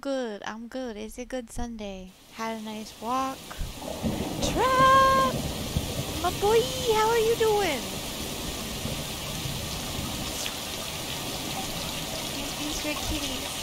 good. I'm good. It's a good Sunday. Had a nice walk. Trap! My boy, how are you doing? These are kitties.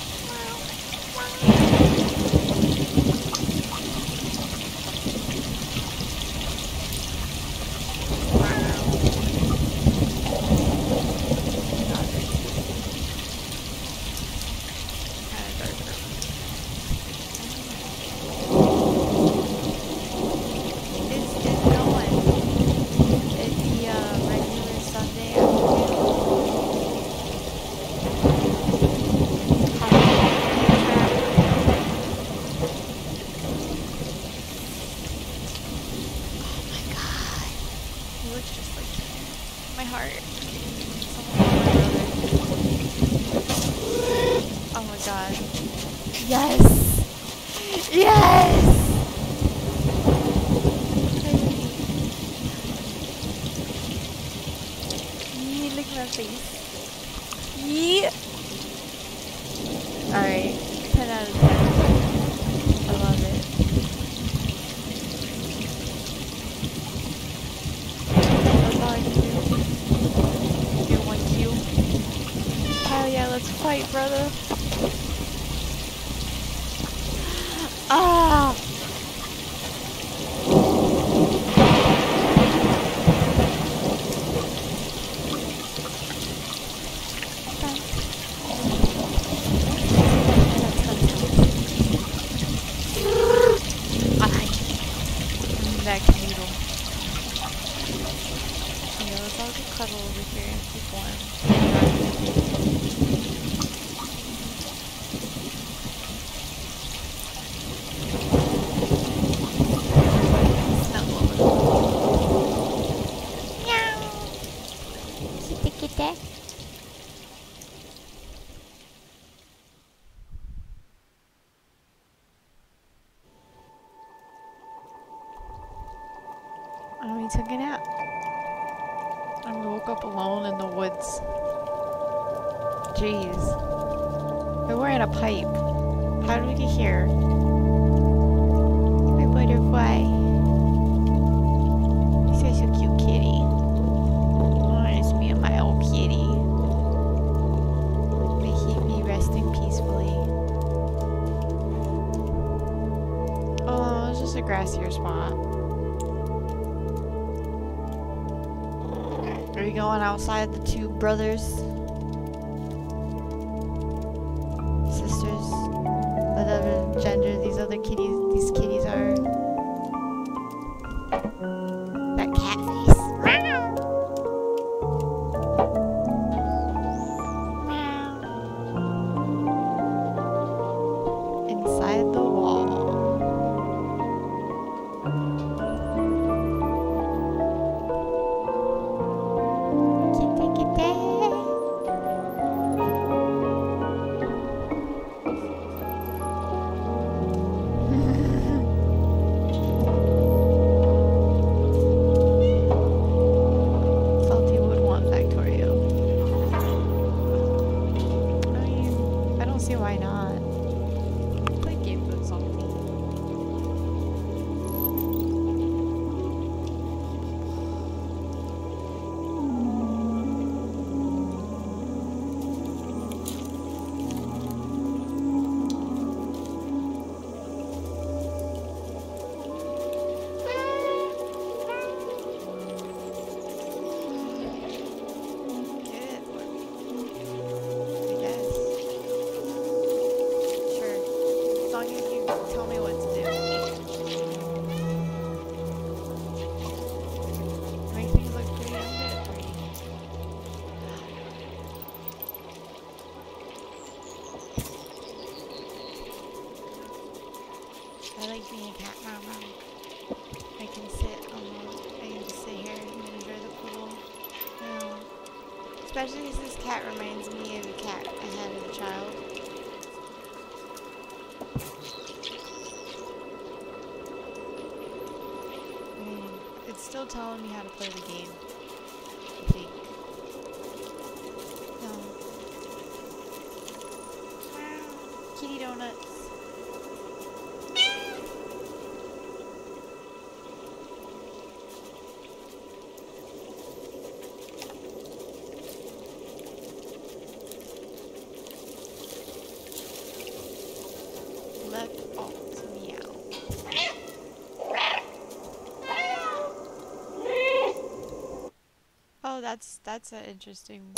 fight, brother. woods. Jeez. We're wearing a pipe. How did we get here? outside the two brothers. That's that's an interesting.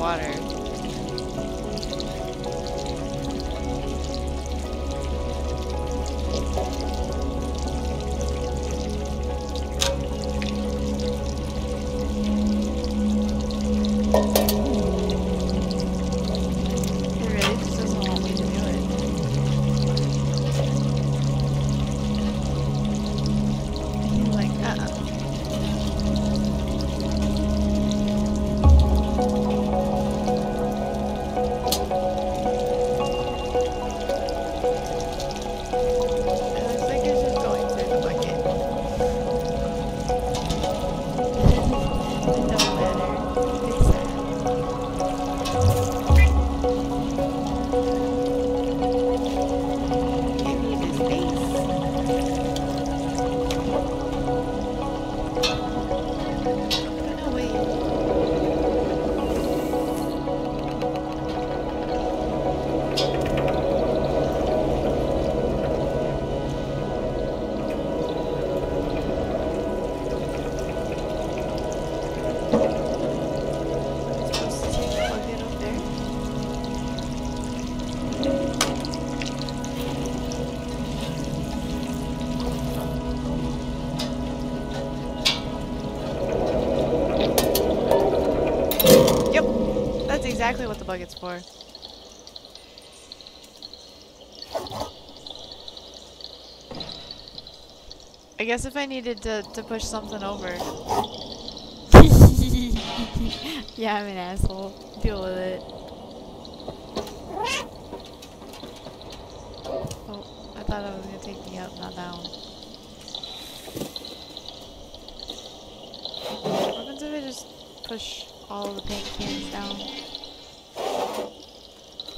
Water. For. I guess if I needed to, to push something over. yeah, I'm an asshole. Deal with it. Oh, I thought I was gonna take me up, not down. What happens if I just push all the paint cans down?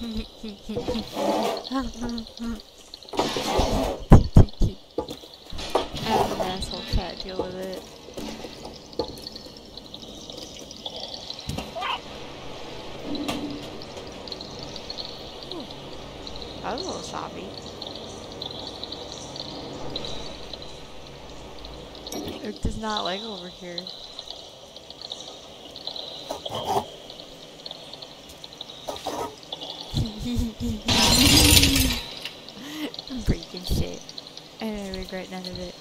I'm an asshole cat, deal with it. Ooh, That was a little choppy. It does not like over here. I'm breaking shit. And I regret none of it.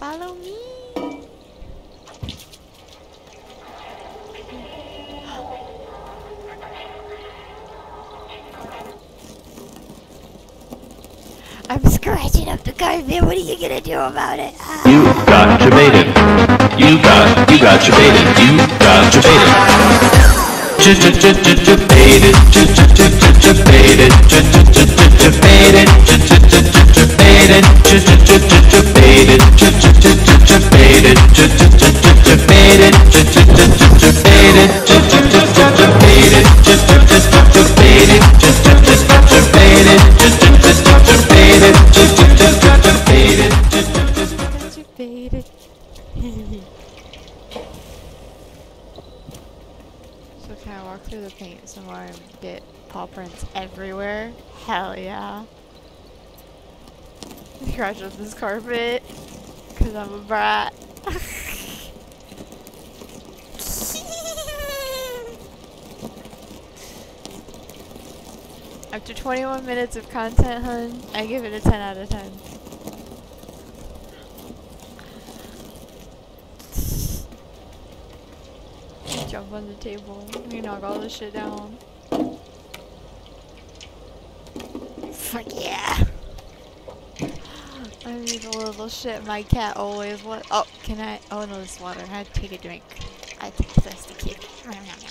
Follow me. I'm scratching up the carpet. What are you gonna do about it? Ah. You got your baited. You got, you got your baited. You got your baited. J-j-j-j-j-baited. J-j-j-j-baited. J-j-j-j-baited. J-j-j-j-baited. J-j-j-j-baited. J-j-j-j-baited. J-j-j-j-baited. J-j-j-j-baited. Scratch up this carpet. Cause I'm a brat. After 21 minutes of content, hun, I give it a 10 out of 10. Jump on the table. We knock all this shit down. Fuck yeah! I need a little shit. My cat always what? Oh, can I? Oh no, this water. I take a drink. I take a thirsty kid.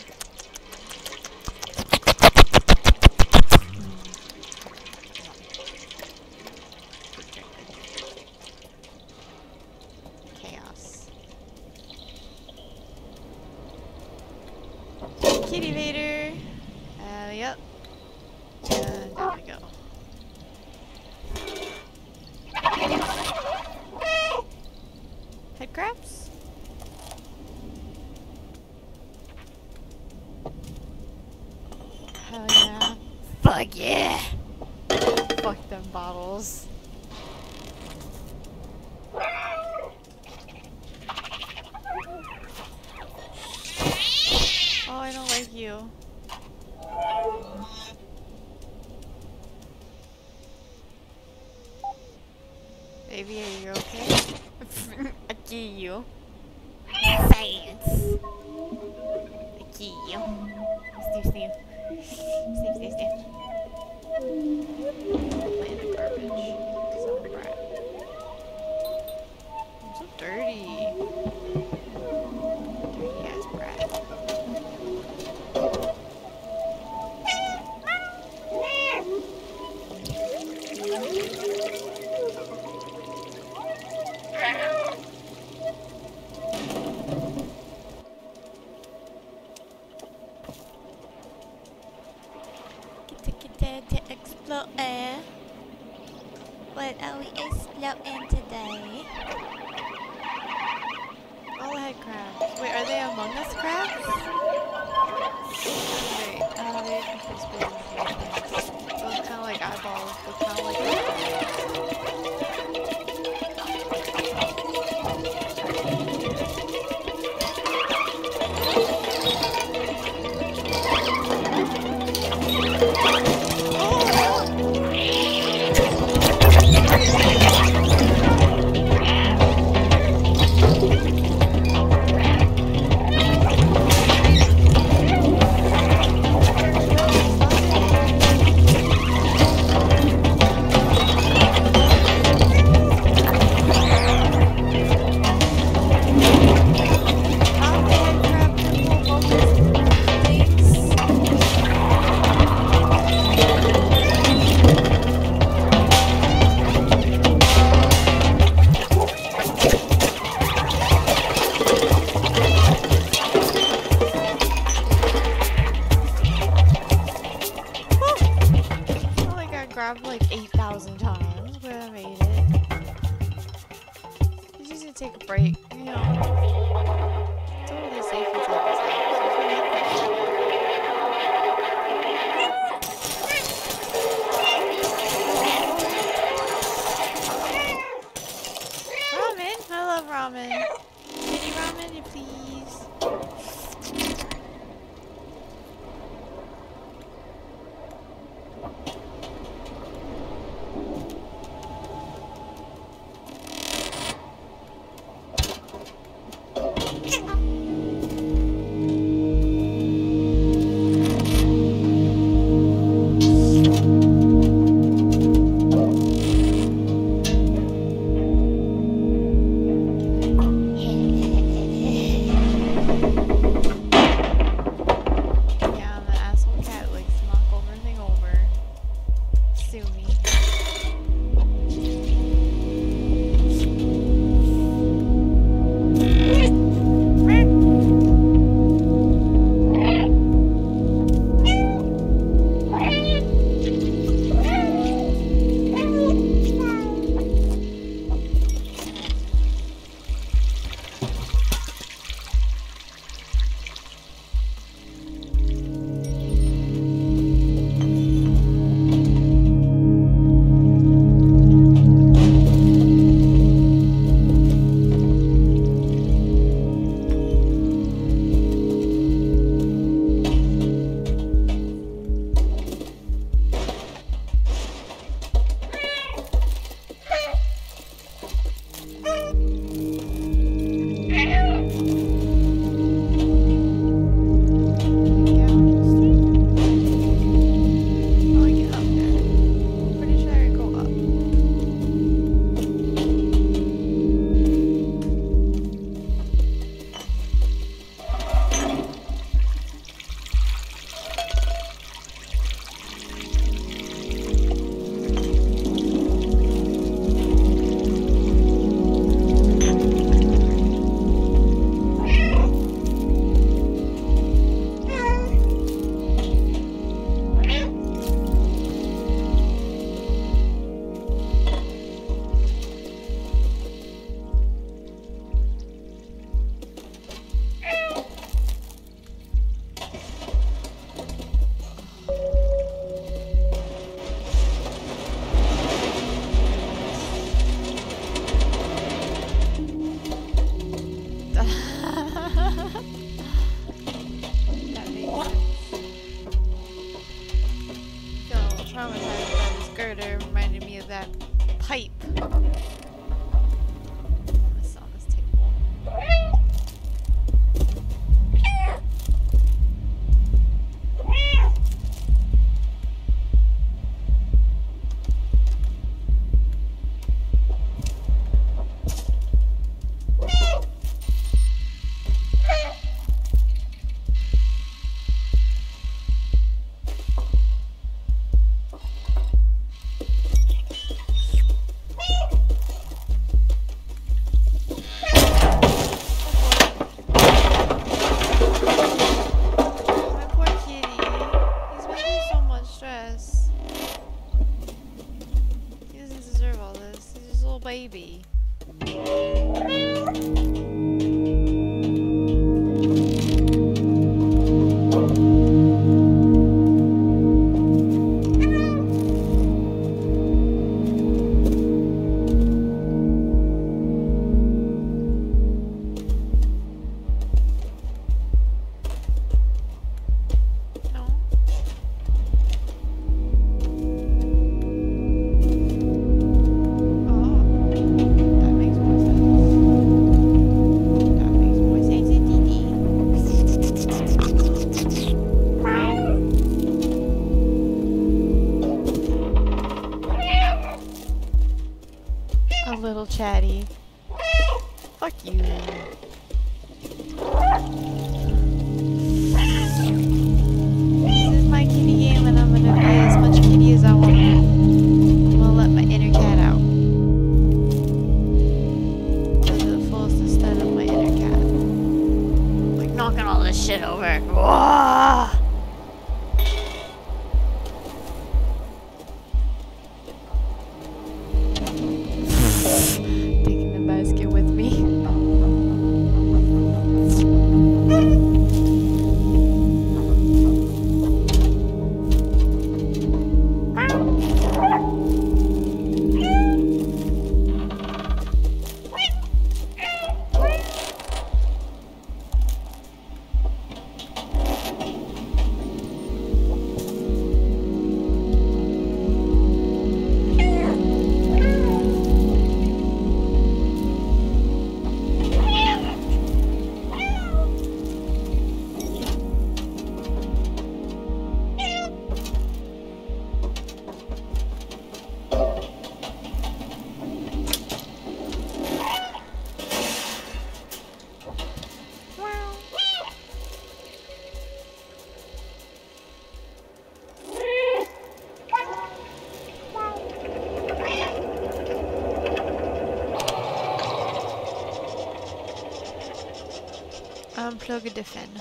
Unplug a diffin.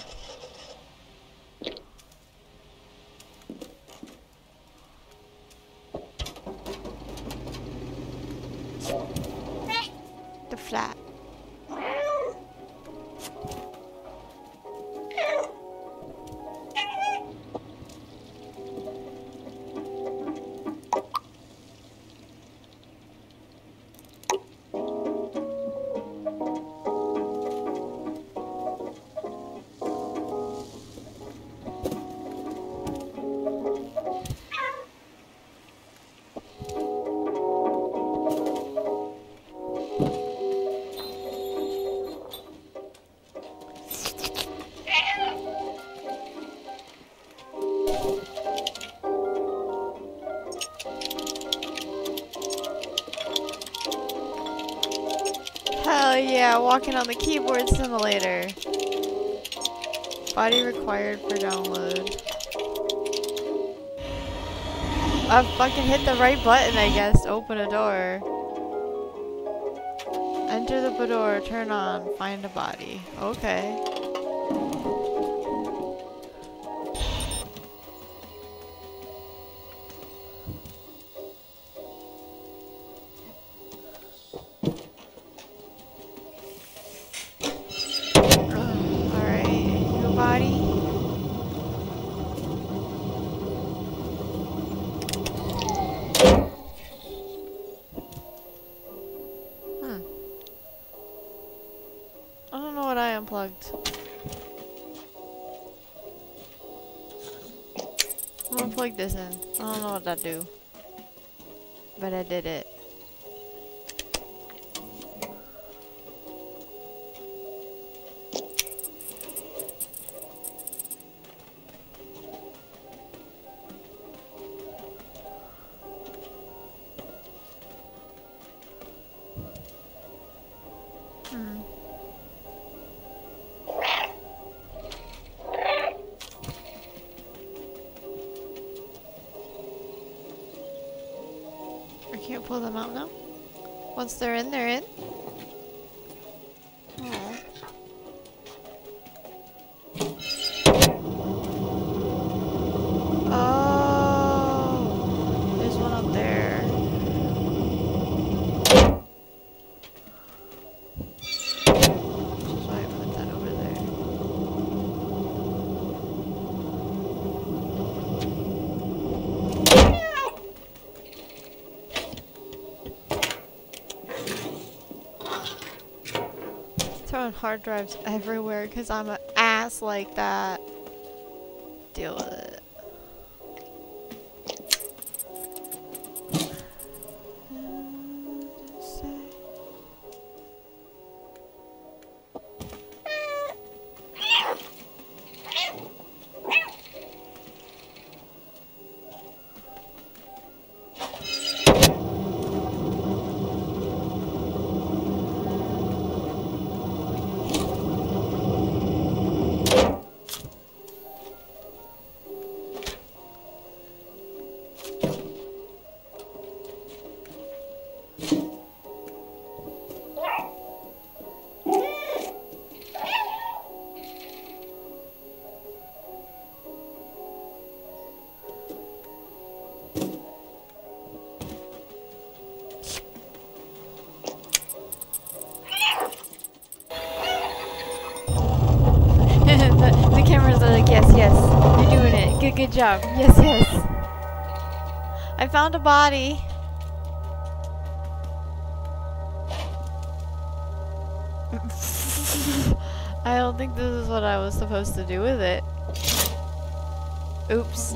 Yeah, walking on the keyboard simulator. Body required for download. I fucking hit the right button, I guess, open a door. Enter the door, turn on, find a body. Okay. Do. But I did it. Once they're in, they're in. Hard drives everywhere because I'm an ass like that. Deal with it. Yes, yes. I found a body. I don't think this is what I was supposed to do with it. Oops.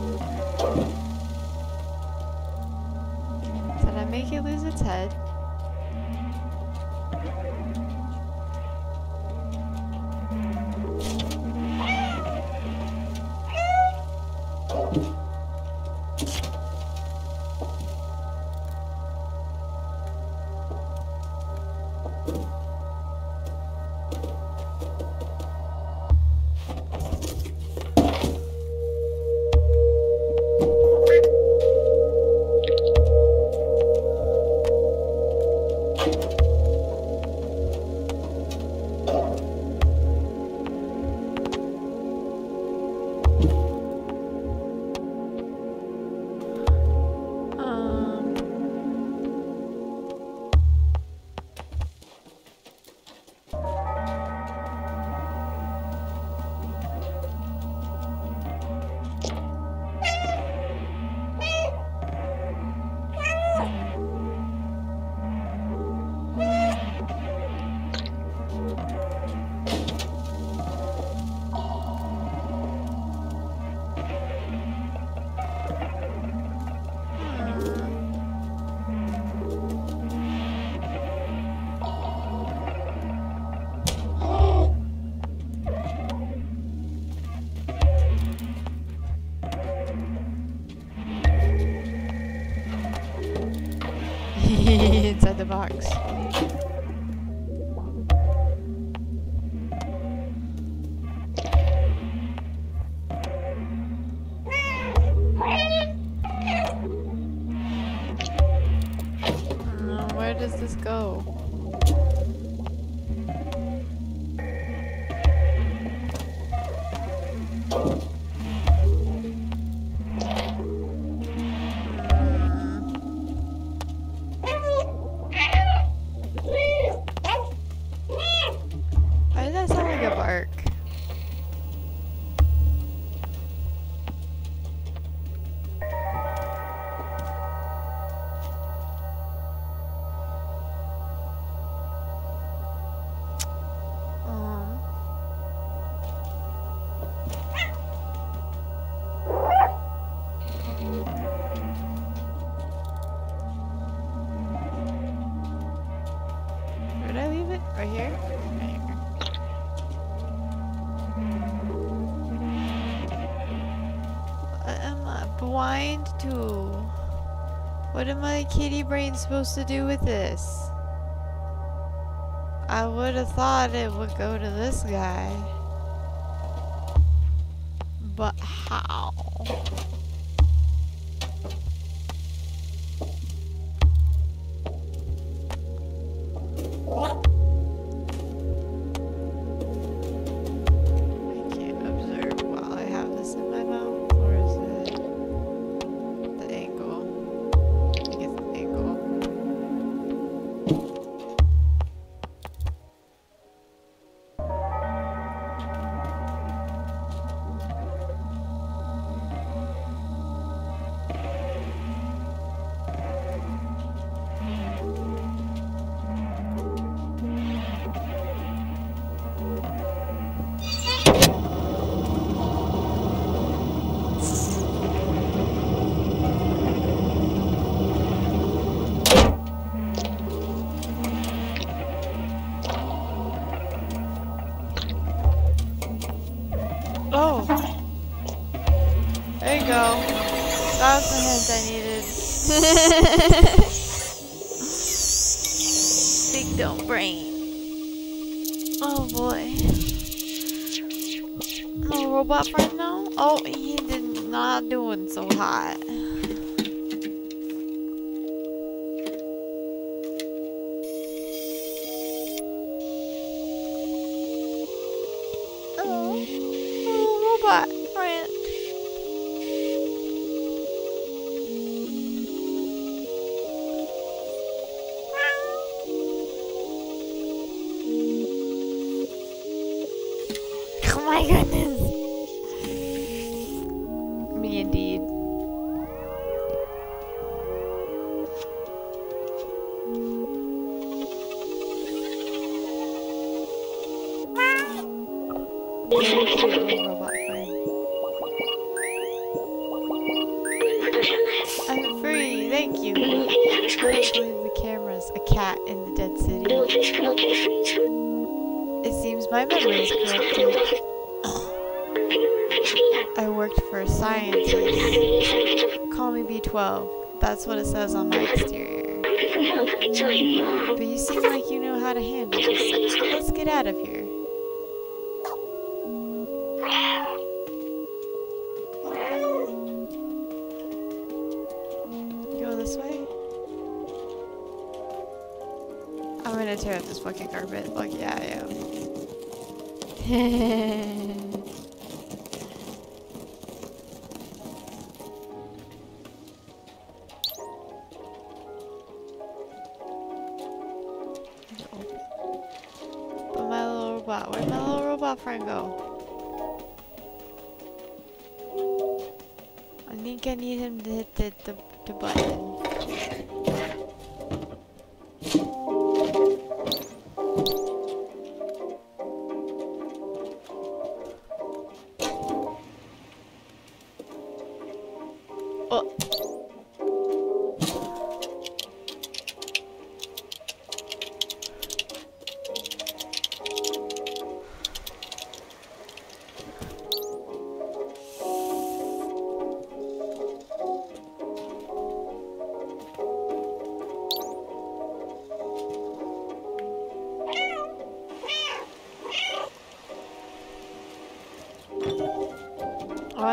mind to? What am I kitty brain supposed to do with this? I would have thought it would go to this guy. not doing so hot.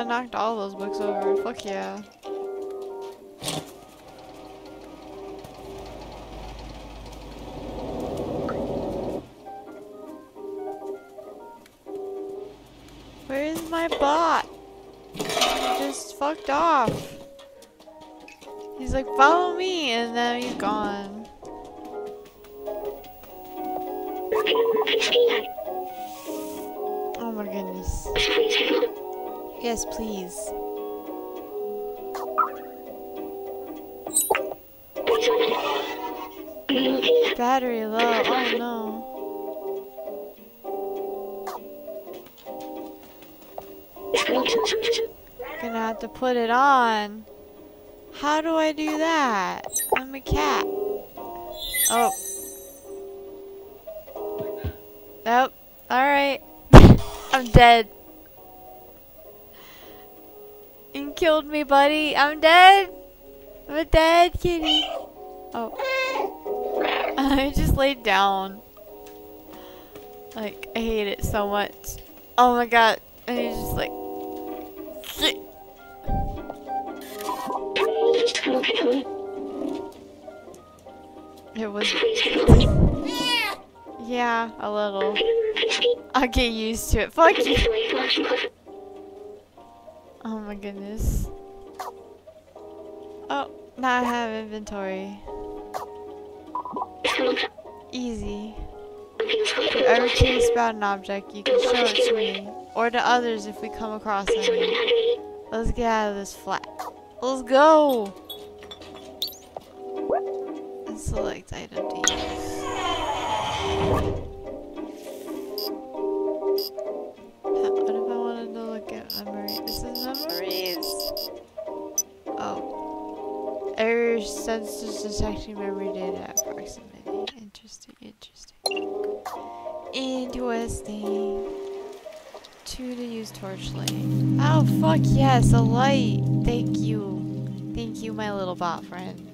Knocked all those books over. Fuck yeah. Yes, please. Battery low. Oh no. Gonna have to put it on. How do I do that? I'm a cat. Oh. Nope. Alright. I'm dead. Killed me, buddy. I'm dead. I'm a dead kitty. Oh. I just laid down. Like, I hate it so much. Oh my god. And he's just like. It was. Yeah, a little. I'll get used to it. Fuck you. My goodness. Oh, now I have inventory. Easy. If you ever curious about an object, you can show it to me. Or to others if we come across any. Let's get out of this flat. Let's go! And select item to sensors detecting memory data at proximity. Interesting, interesting. Interesting. Two to use torch light. Oh, fuck yes, a light! Thank you. Thank you, my little bot friend.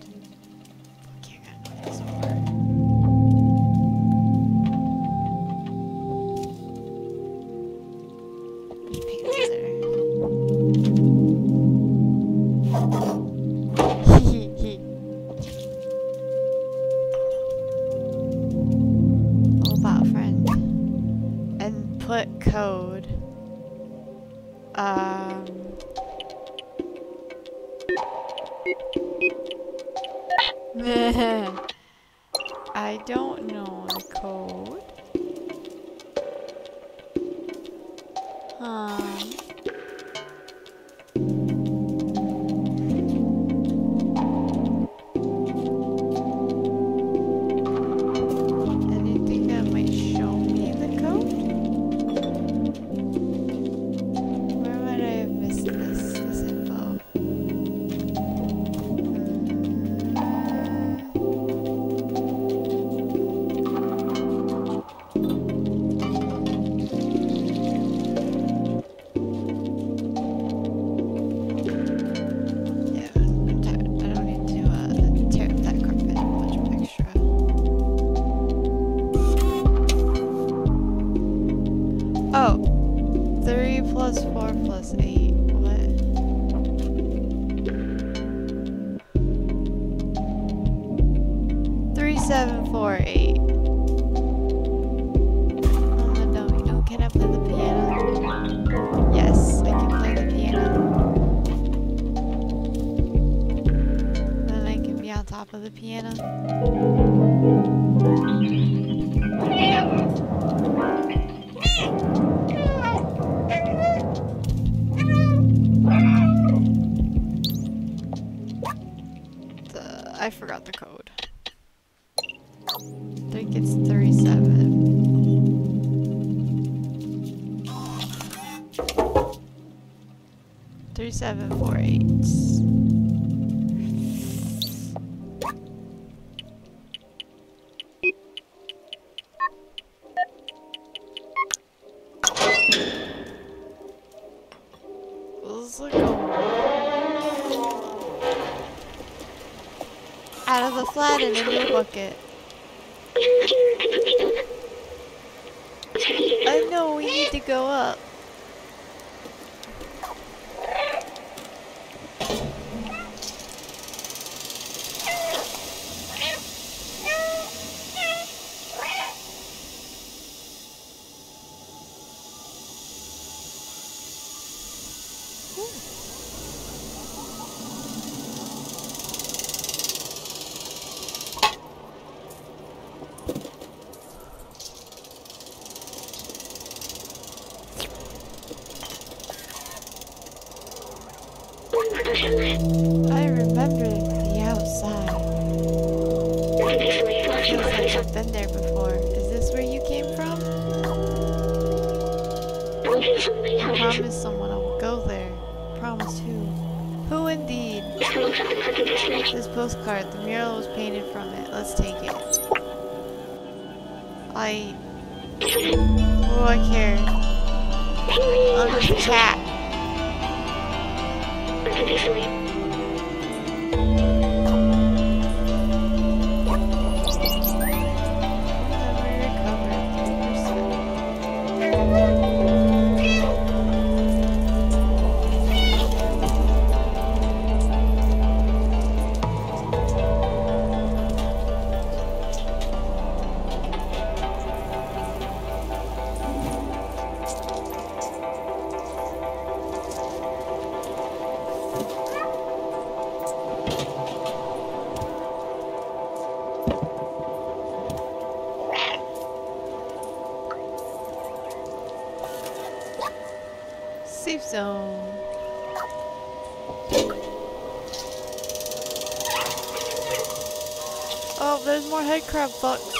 fuck?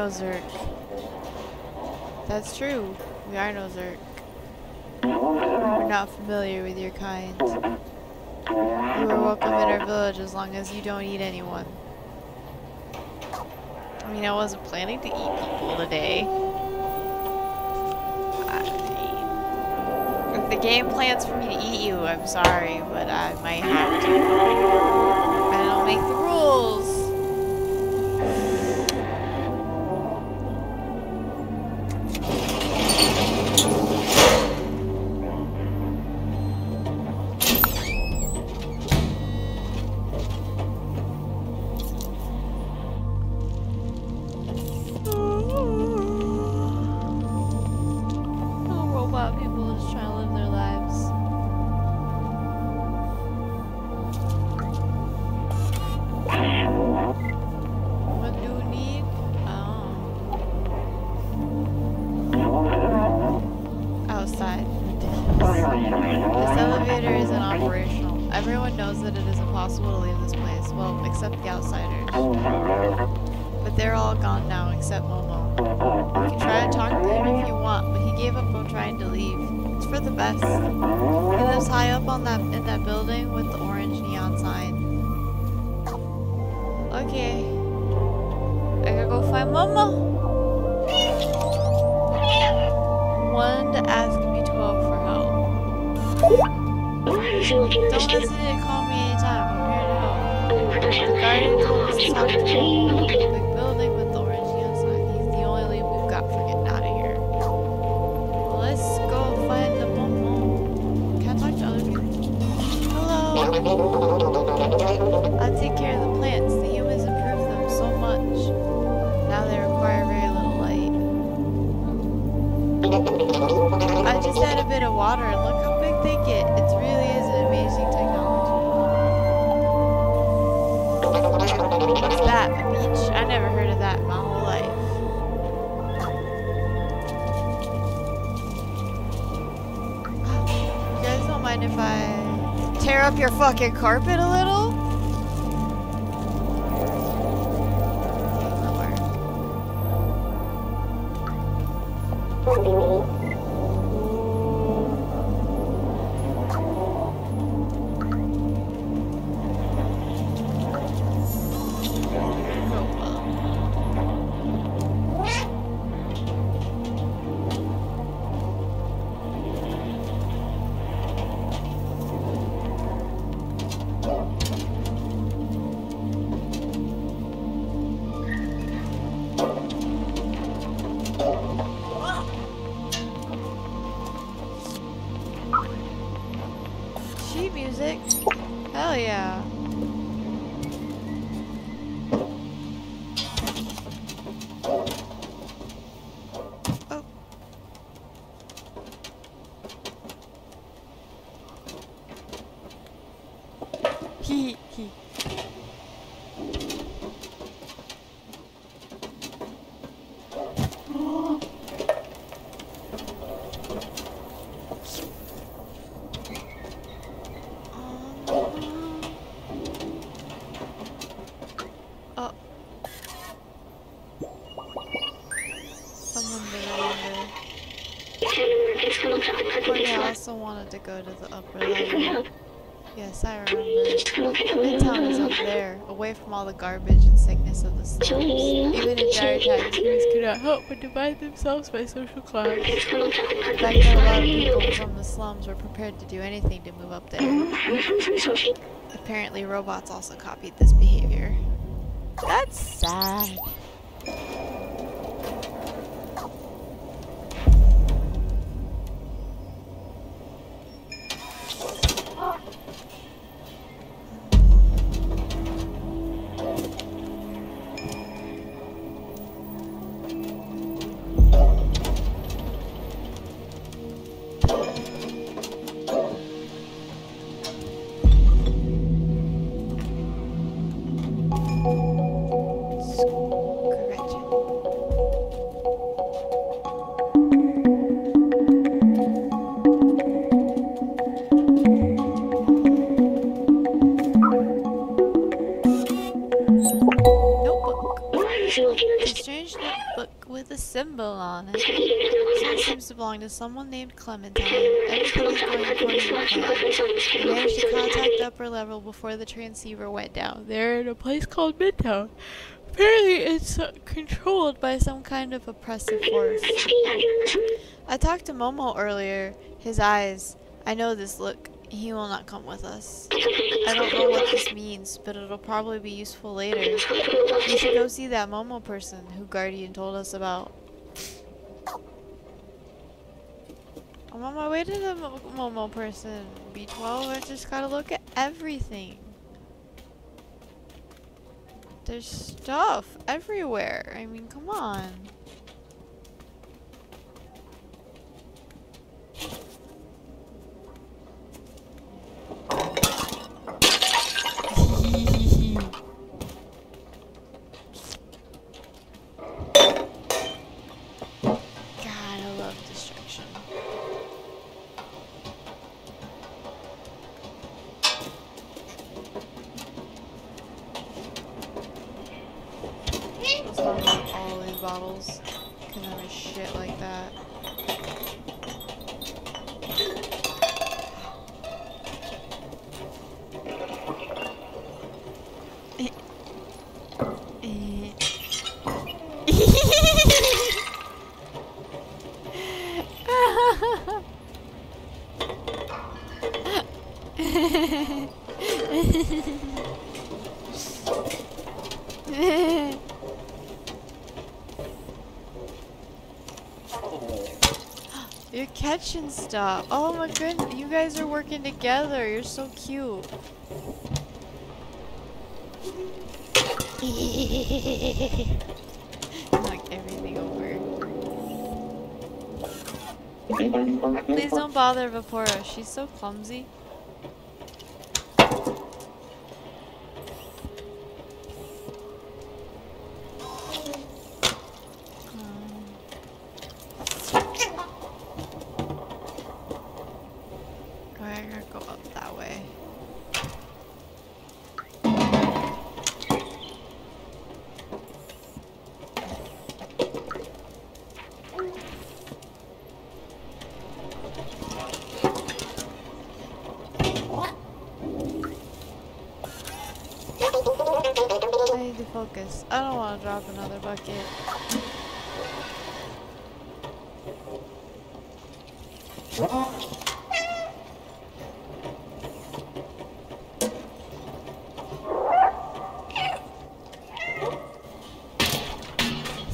no Zurk. That's true. We are no Zurk. We're not familiar with your kind. You are welcome in our village as long as you don't eat anyone. I mean, I wasn't planning to eat people today. If the game plans for me to eat you, I'm sorry, but I might have to. I don't make the impossible to leave this place. Well, except the outsiders. But they're all gone now, except Momo. You can try to talk to him if you want, but he gave up on trying to leave. It's for the best. He lives high up on that in that building with the orange neon sign. Okay. I gotta go find Momo. Carpet to go to the upper level. Yes, I remember. Midtown is up there, away from all the garbage and sickness of the slums. Even in dire times, humans could not help but divide themselves by social class. Back then, a lot of people from the slums were prepared to do anything to move up there. Apparently, robots also copied this behavior. That's sad. To someone named Clementine. Everything's going according to plan. We managed to contact upper level before the transceiver went down. They're in a place called Midtown. Apparently, it's uh, controlled by some kind of oppressive force. I talked to Momo earlier. His eyes. I know this look. He will not come with us. I don't know what this means, but it'll probably be useful later. We should go see that Momo person who Guardian told us about. I'm on my way to the Momo person. B12, I just gotta look at everything. There's stuff everywhere. I mean, come on. God, I love destruction. bottles. Cause I'm a shit like that. You're stuff. Oh my goodness, you guys are working together. You're so cute. Knock everything over. Please don't bother Vapora. She's so clumsy. Um, I gotta go up that way. I need to focus. I don't want to drop another bucket.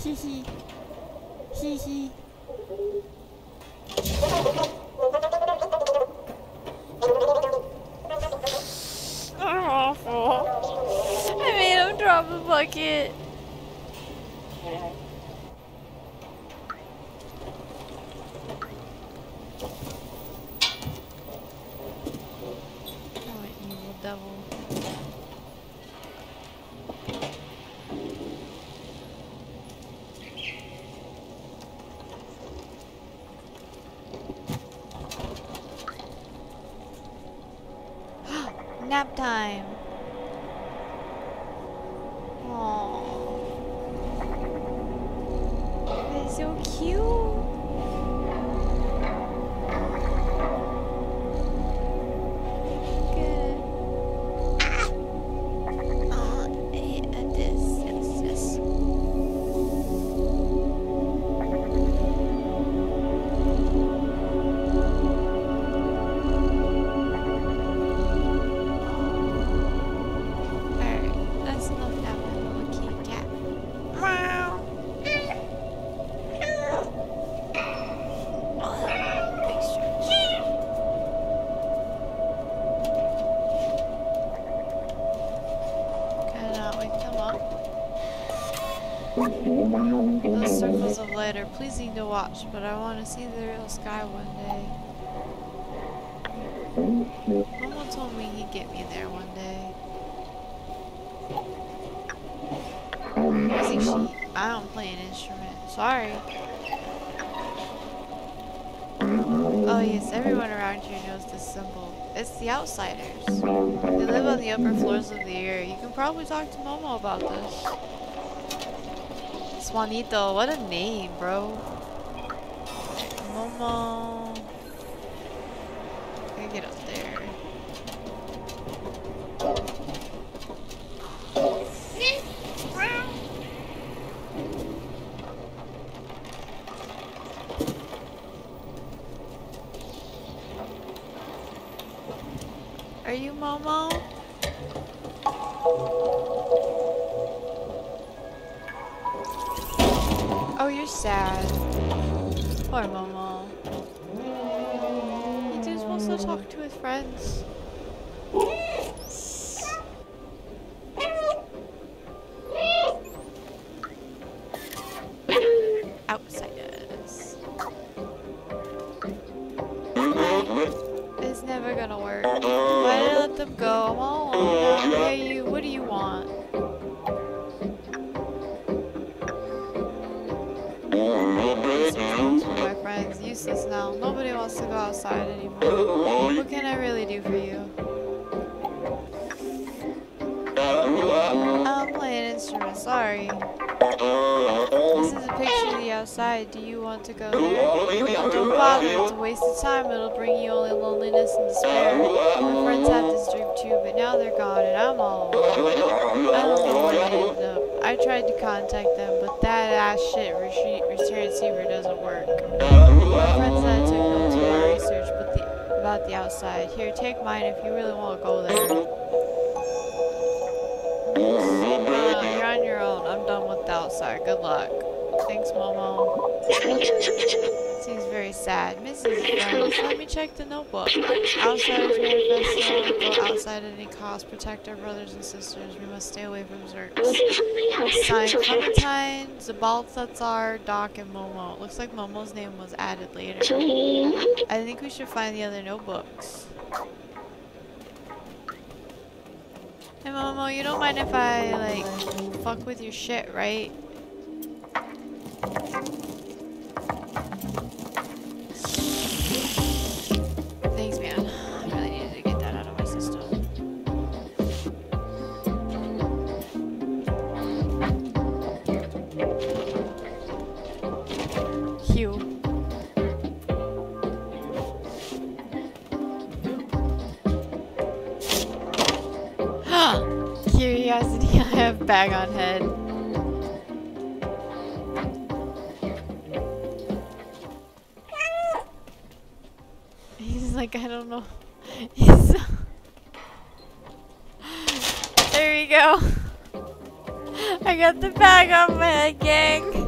Hee hee. Hee hee. I'm awful. I made him drop a bucket. Oh, an evil devil. Nap time. Pleasing to watch, but I want to see the real sky one day. Momo told me he'd get me there one day. Music sheet. I don't play an instrument. Sorry. Oh yes, everyone around here knows this symbol. It's the Outsiders. They live on the upper floors of the area. You can probably talk to Momo about this. Swanito, what a name, bro. Momo. Here, take mine if you really want to go there. No, you're on your own. I'm done with the outside. Good luck. Thanks, Momo. very sad. Mrs. Jones, let me check the notebook. Outside Outsiders may invest go outside at any cost. Protect our brothers and sisters. We must stay away from Zurks. Signed Clementine, Zbaltazar, Doc, and Momo. Looks like Momo's name was added later. I think we should find the other notebooks. Hey Momo, you don't mind if I, like, fuck with your shit, right? have bag on head. He's like, I don't know. He's so there we go. I got the bag on my head, gang.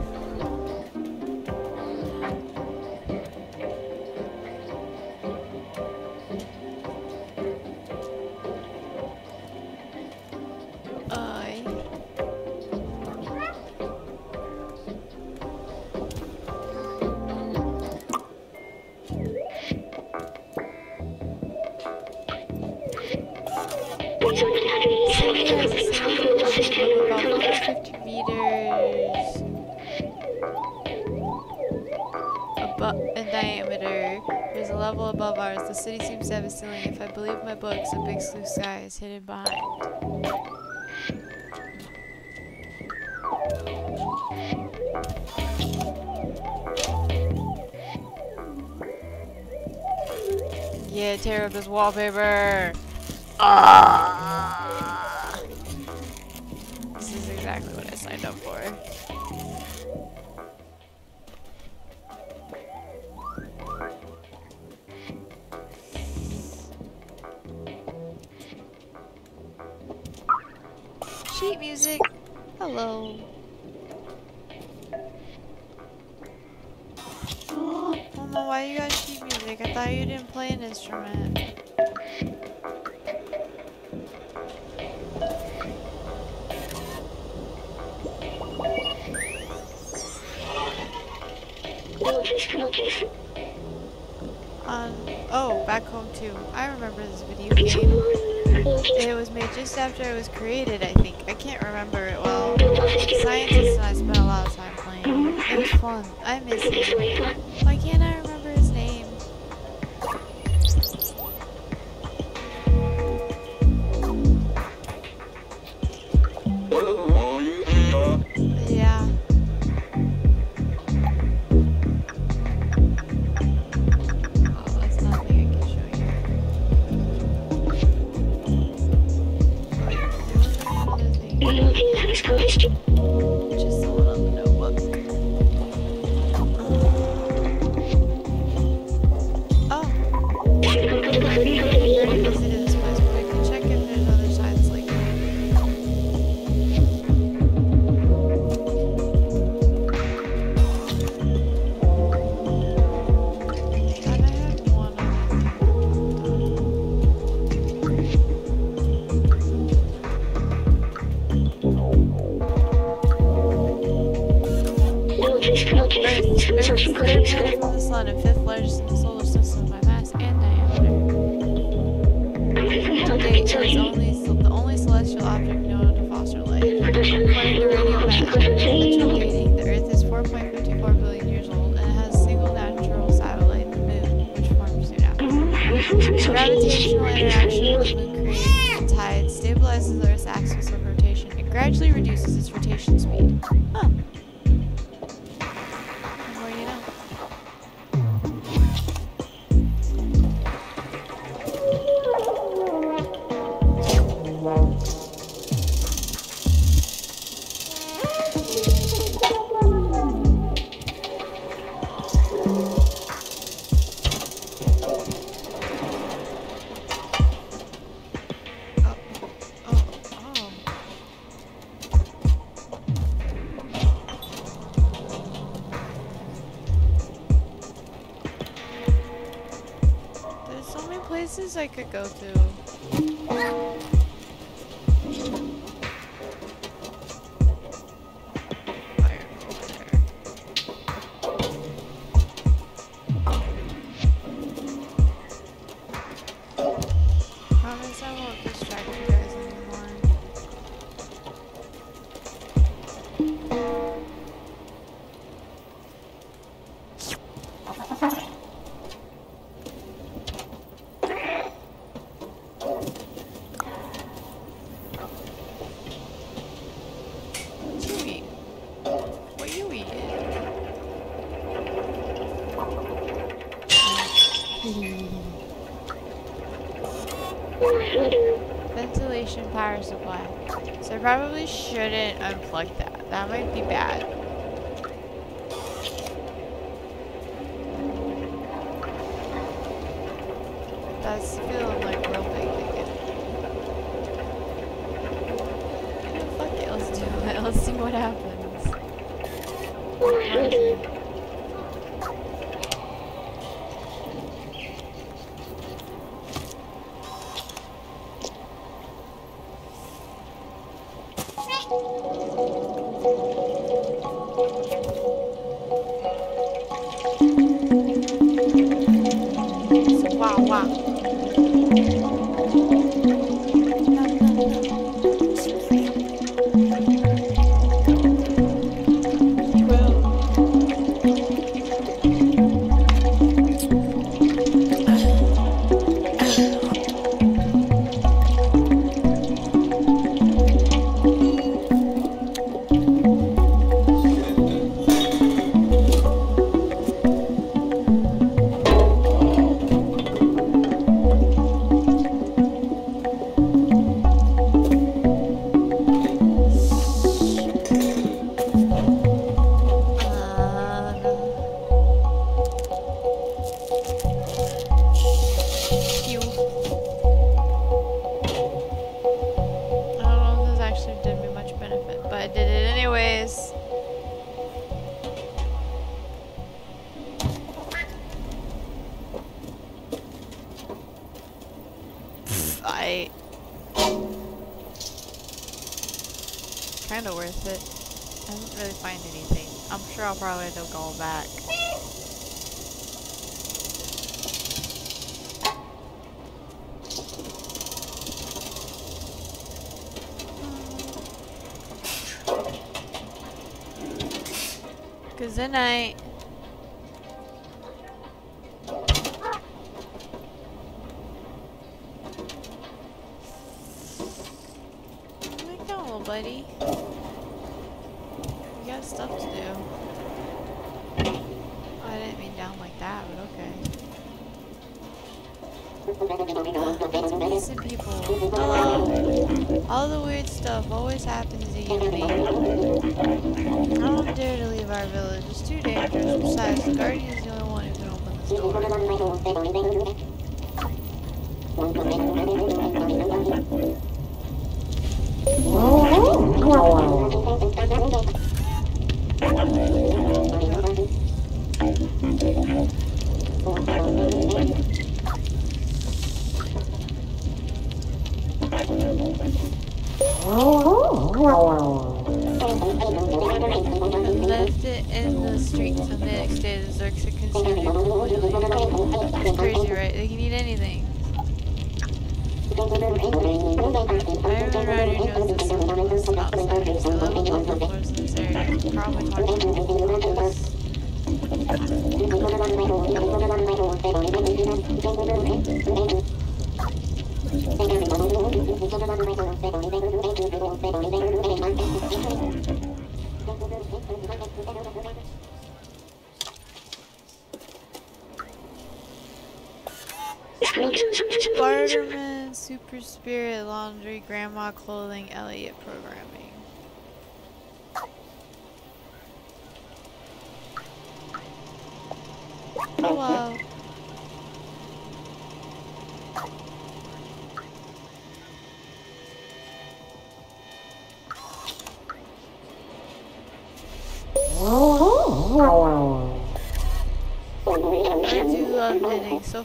level above ours. The city seems to have a ceiling. If I believe my books, a big blue sky is hidden behind. Yeah, tear up this wallpaper! Ah! go through. shouldn't I'll probably end up going back. Cause then I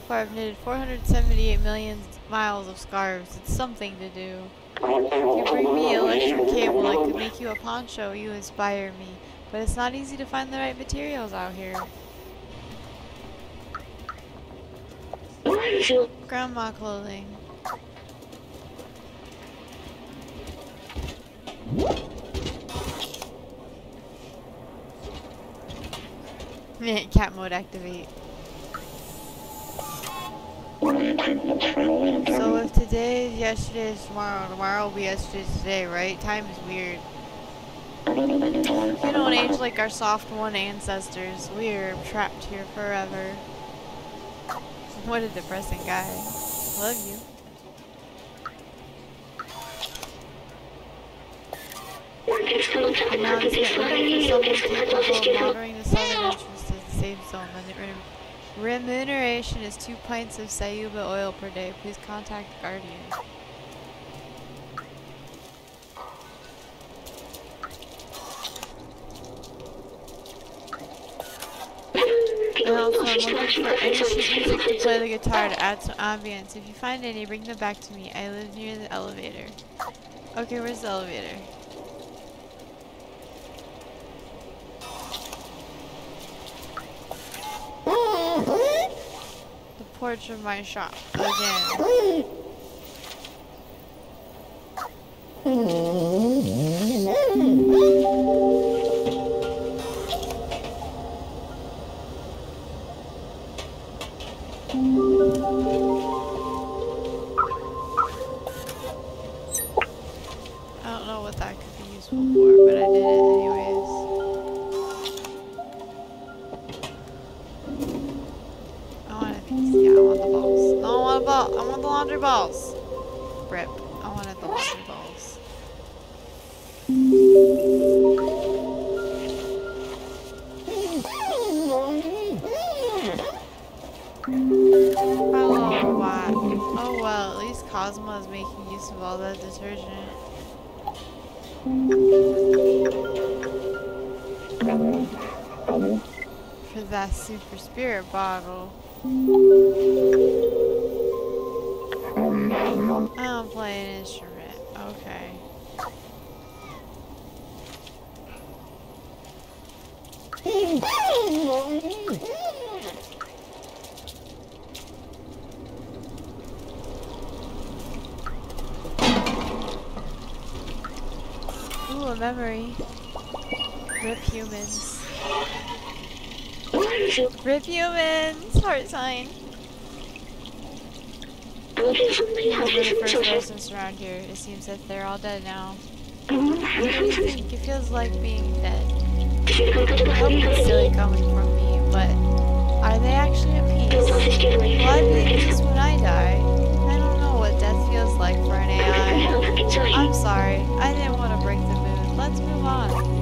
far I've knitted 478 million miles of scarves. It's something to do. If you bring me an electric cable, I could make you a poncho. You inspire me. But it's not easy to find the right materials out here. Grandma clothing. Cat mode activate. Today is yesterday is tomorrow, tomorrow will be yesterday today, right? Time is weird. We don't age like our soft one ancestors. We're trapped here forever. What a depressing guy. Love you. Someone capable of monitoring the southern entrance to the safe zone. Remuneration is two pints of Sayuba oil per day. Please contact Guardian. Also, I'm looking for any sheet music to play the guitar to add some ambience. If you find any, bring them back to me. I live near the elevator. Okay, where's the elevator? The porch of my shop. Again. I don't know what that could be useful for, but I did it anyways. I want the balls. I want a ball. I want the laundry balls. Rip. I wanted the laundry balls. Oh, wow. Oh, well, at least Cosmo is making use of all that detergent. For that super spirit bottle. I don't play an instrument. Okay. Ooh, a memory. Rip humans. Rip humans! Heart sign. Those were the first residents around here. It seems that they're all dead now. Think? It feels like being dead. I hope it's silly coming from me, but are they actually at peace? Will I be at peace when I die? I don't know what death feels like for an AI. I'm sorry. I didn't want to break the mood. Let's move on.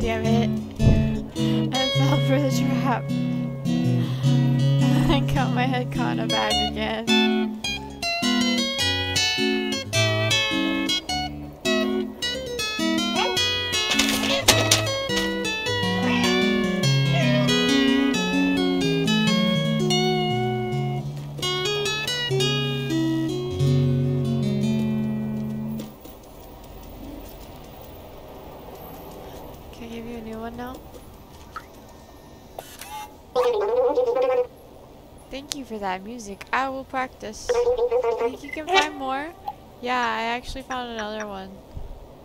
damn it. that music. I will practice. Think you can find more? Yeah, I actually found another one.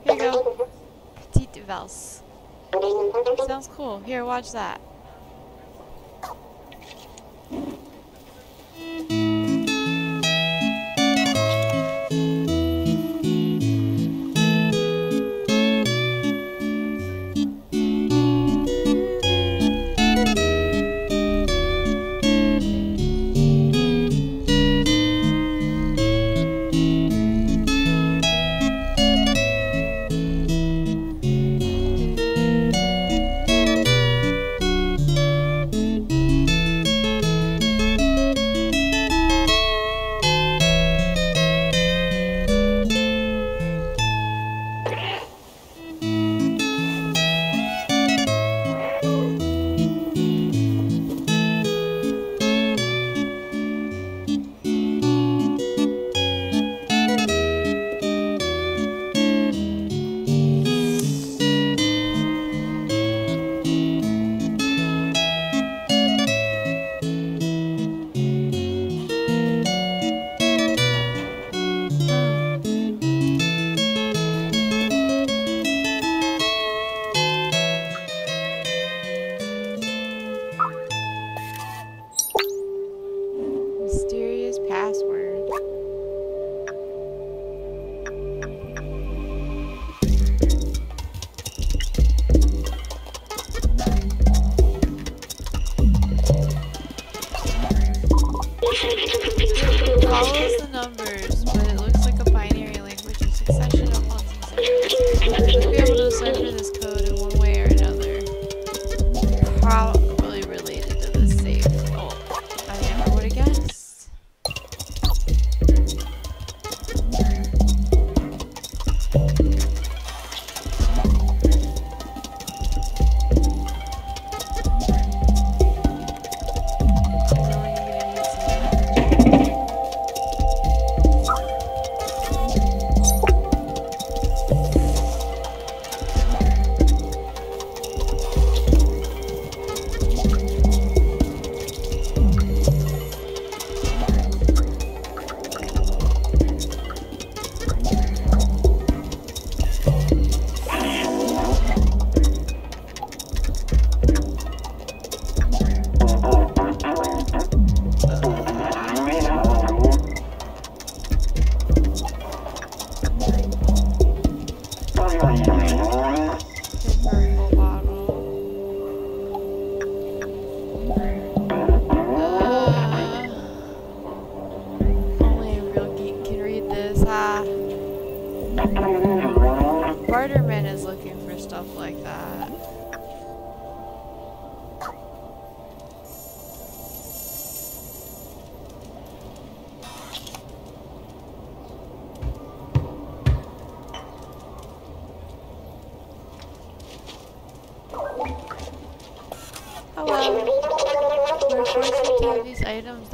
Here you go. Petite valse. Sounds cool. Here, watch that.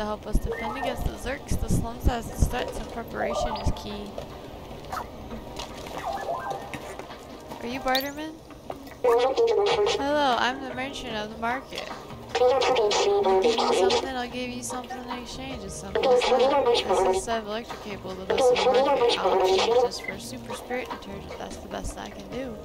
to help us defend against the Zurks. The slums has its threats and preparation is key. Are you Barterman? Hello, I'm the merchant of the market. Something, I'll give you something in exchange. It's something This is set of electric cable, the best in the market. I'll exchange this for super spirit detergent. That's the best I can do.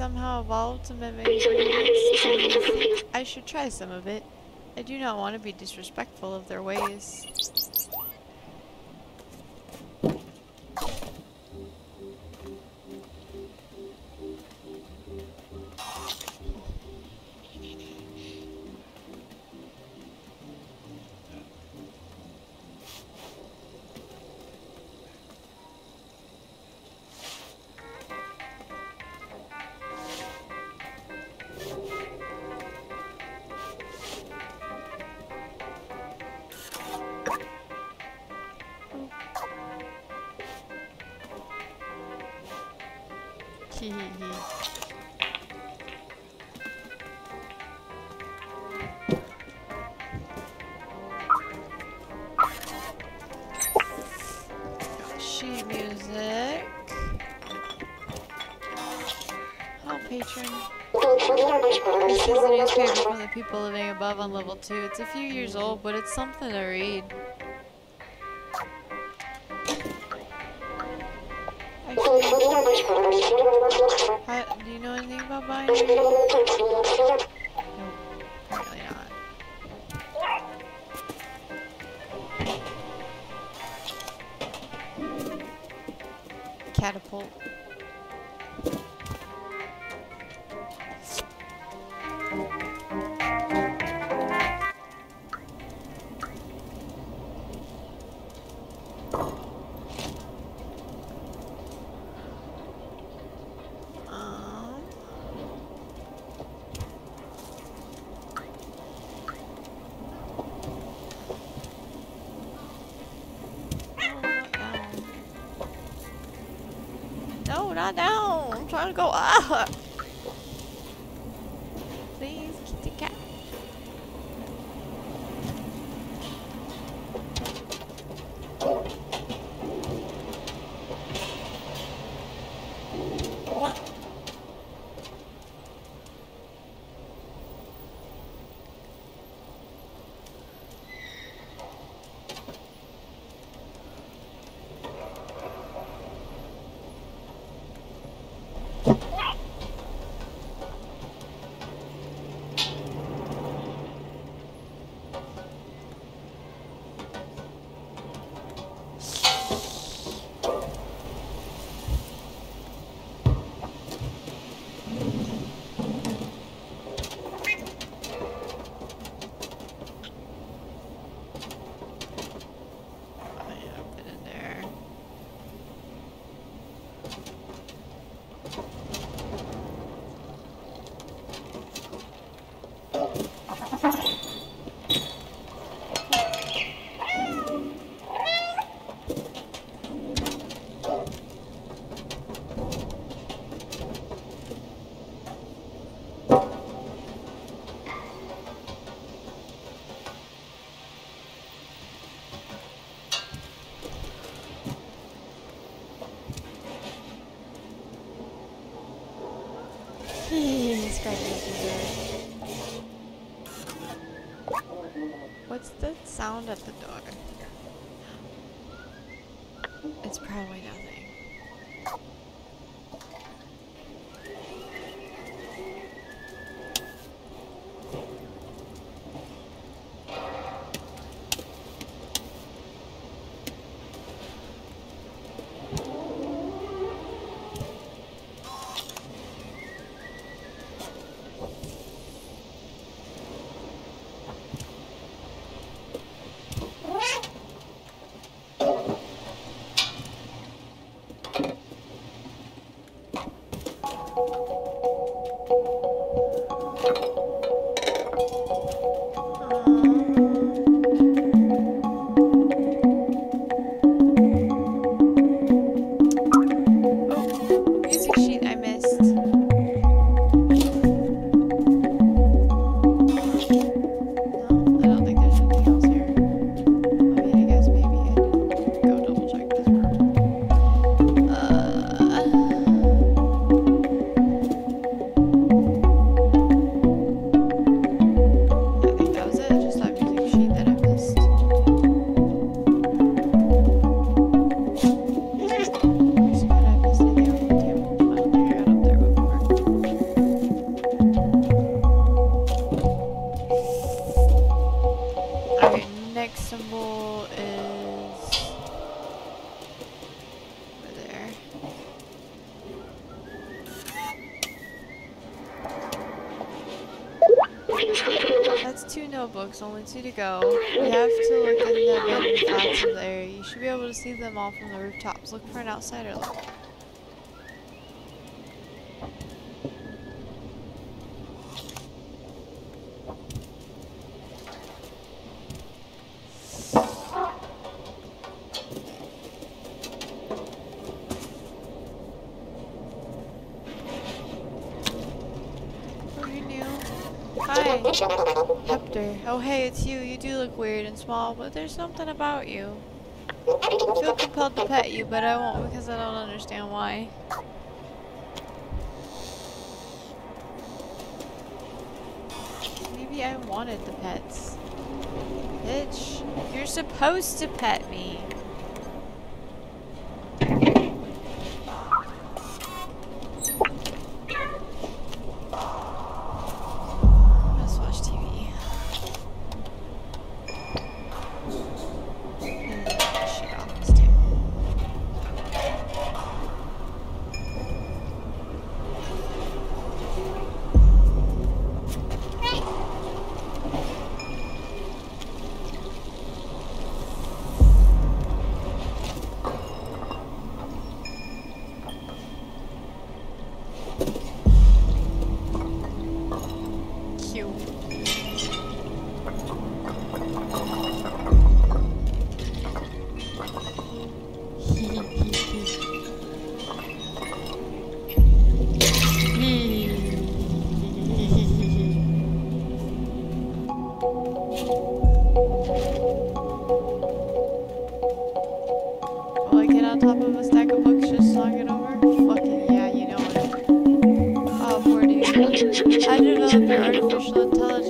somehow evolved to mimic I should try some of it. I do not want to be disrespectful of their ways. patron. This is a newspaper from the people living above on level 2. It's a few years old, but it's something to read. What's the sound of outsider look? Hi. Hector. Oh hey, it's you. You do look weird and small, but there's something about you feel compelled to pet you, but I won't because I don't understand why. Maybe I wanted the pets. Bitch, you're supposed to pet me. Get on top of a stack of books just slog it over? Fucking yeah, you know it. Oh, poor dude. I developed your artificial intelligence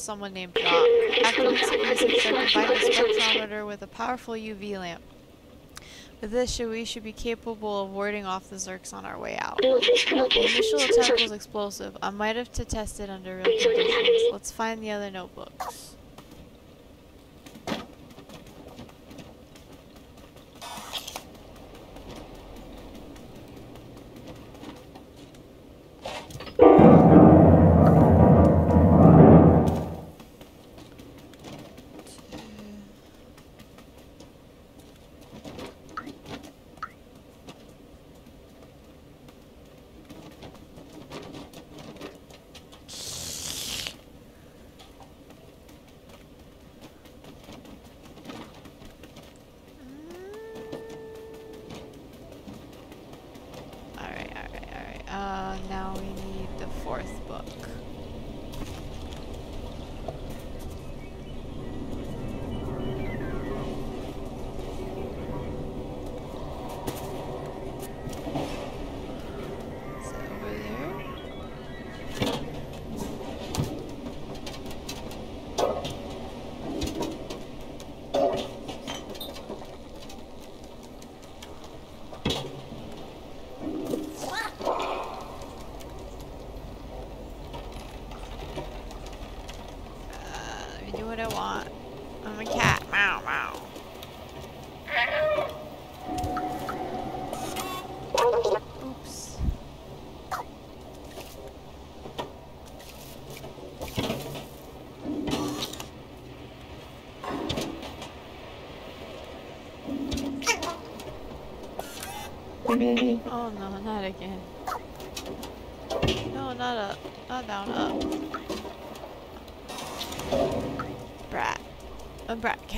someone named Doc. After weeks of research, I combined a spectrometer with a powerful UV lamp. With this, we should be capable of warding off the Zurks on our way out. The initial attack was explosive. I might have to test it under real conditions. Let's find the other notebooks. Oh no, not again. No, not up. Not down, up. Brat. A brat cat.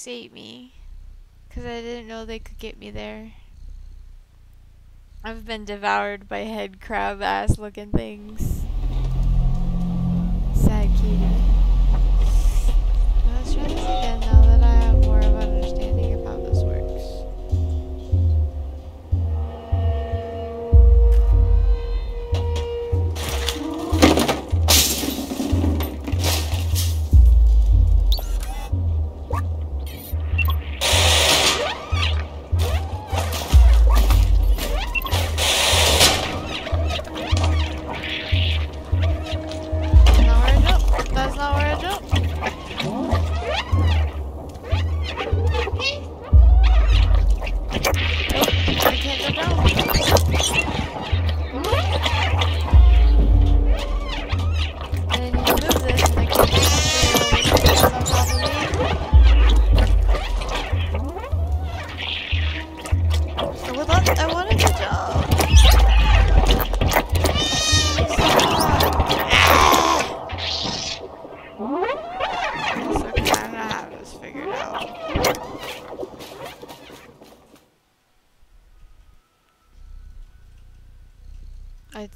sharks ate me because I didn't know they could get me there. I've been devoured by head crab ass looking things.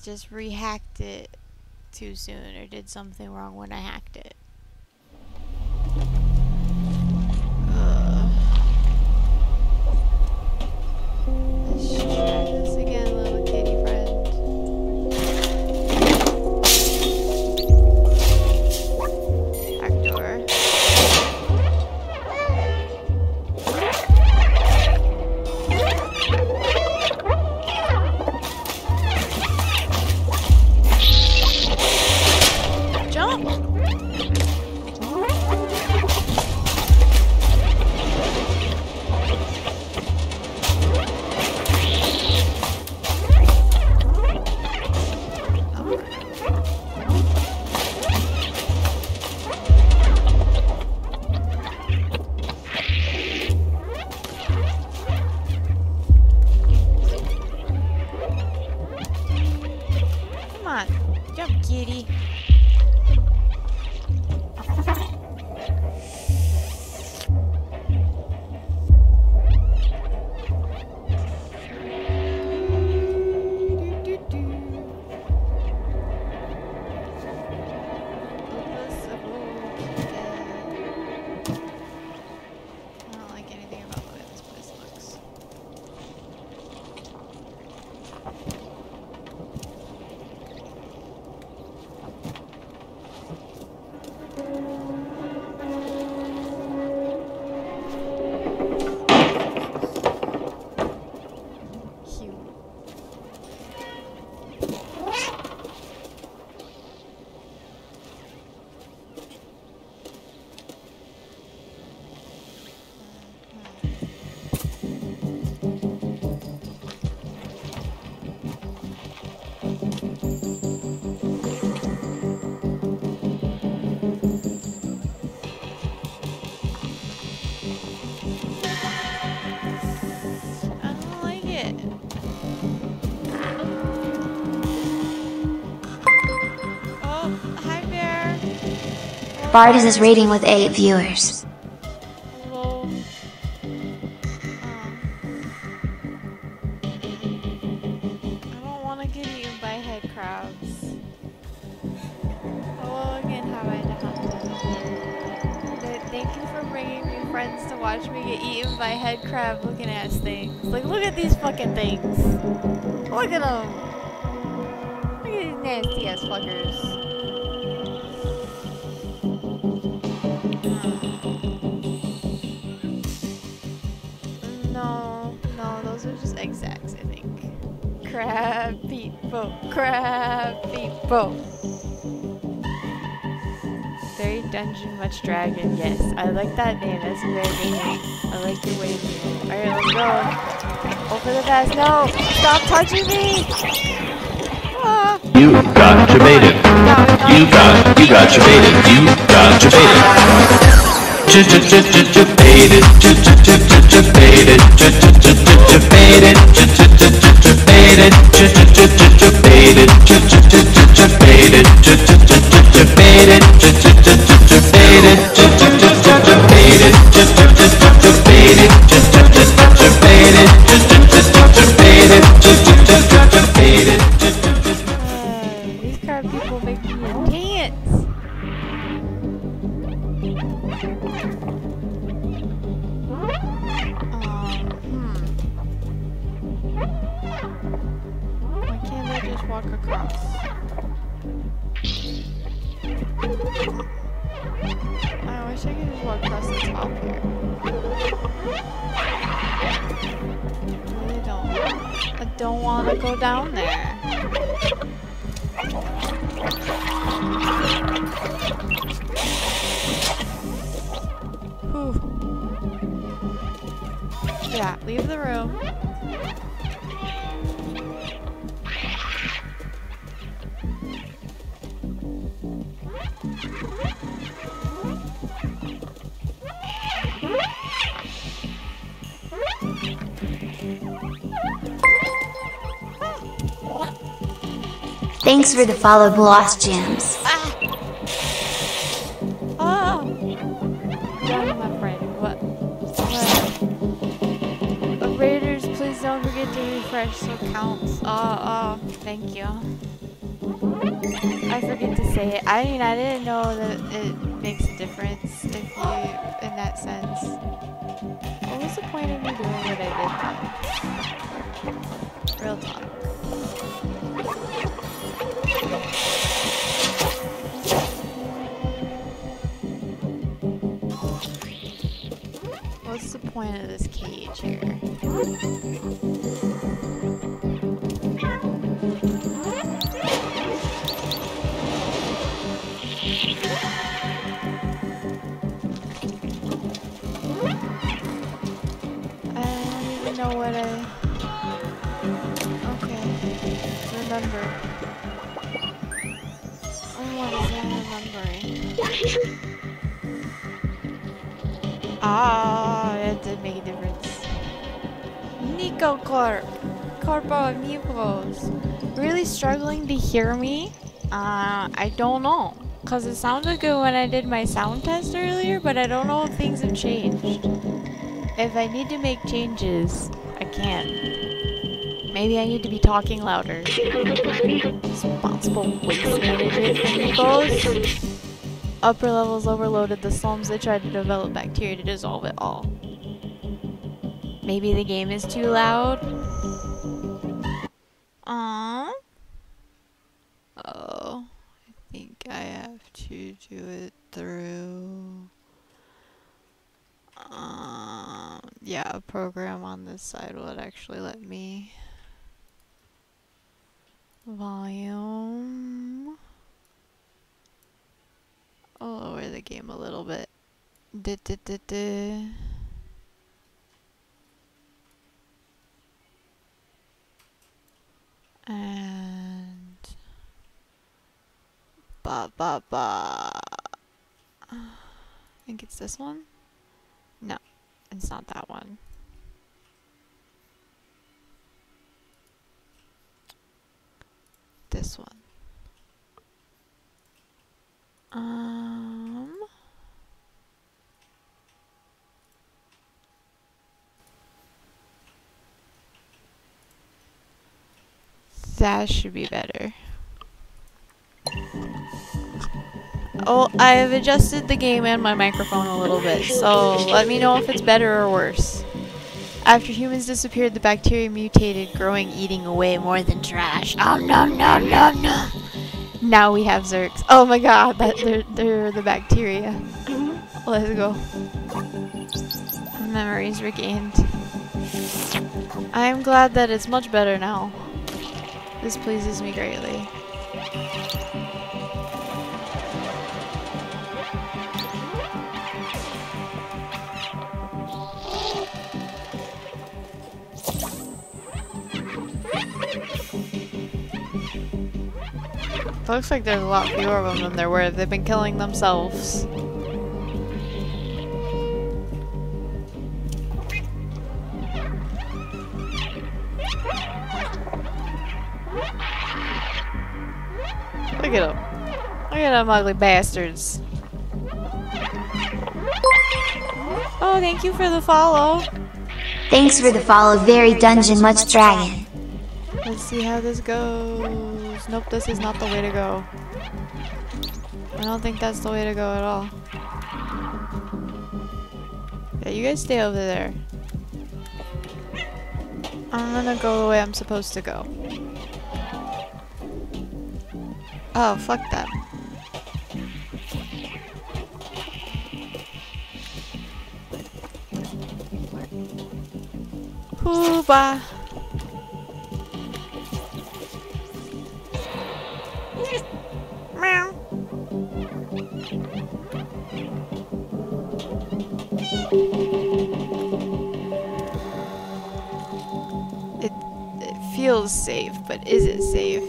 Just rehacked it too soon or did something wrong when I hacked kitty. Bard is rating with 8 viewers. Dungeon dragon, yes. I like that name, that's a good name. I like your way. Alright, let's go. For the best. No! Stop touching me! Ah! You got jebaited. You got, you got jebaited. You got jebaited beat it, just just just just just beat it, just just just just just beat it, just just just just beat it, just just just just beat it, just just For the follow, Bloss Gems. Corp. Corpo Amigos. Really struggling to hear me? Uh, I don't know. Cause it sounded good when I did my sound test earlier, but I don't know if things have changed. If I need to make changes, I can. Maybe I need to be talking louder. Responsible waste manager for Upper levels overloaded the slums they tried to develop bacteria to dissolve it all. Maybe the game is too loud? Aww. Oh, I think I have to do it through. Um, yeah, a program on this side would actually let me. Volume. I'll lower the game a little bit. Du- du- du- ba ba. I think it's this one. No, it's not that one. This one. Um. That should be better. Oh, I have adjusted the game and my microphone a little bit, so let me know if it's better or worse. After humans disappeared, the bacteria mutated, growing, eating away more than trash. Oh no no no no! Now we have Zurks. Oh my god, that they're, they're the bacteria. Let's go. Memories regained. I am glad that it's much better now. This pleases me greatly. Looks like there's a lot fewer of them than there were. They've been killing themselves. Look at them. Look at them ugly bastards. Oh, thank you for the follow. Thanks for the follow, very dungeon much dragon. Let's see how this goes. Nope, this is not the way to go. I don't think that's the way to go at all. Yeah, you guys stay over there. I'm gonna go the way I'm supposed to go. Oh, fuck that. Hooba. Feels safe, but is it safe?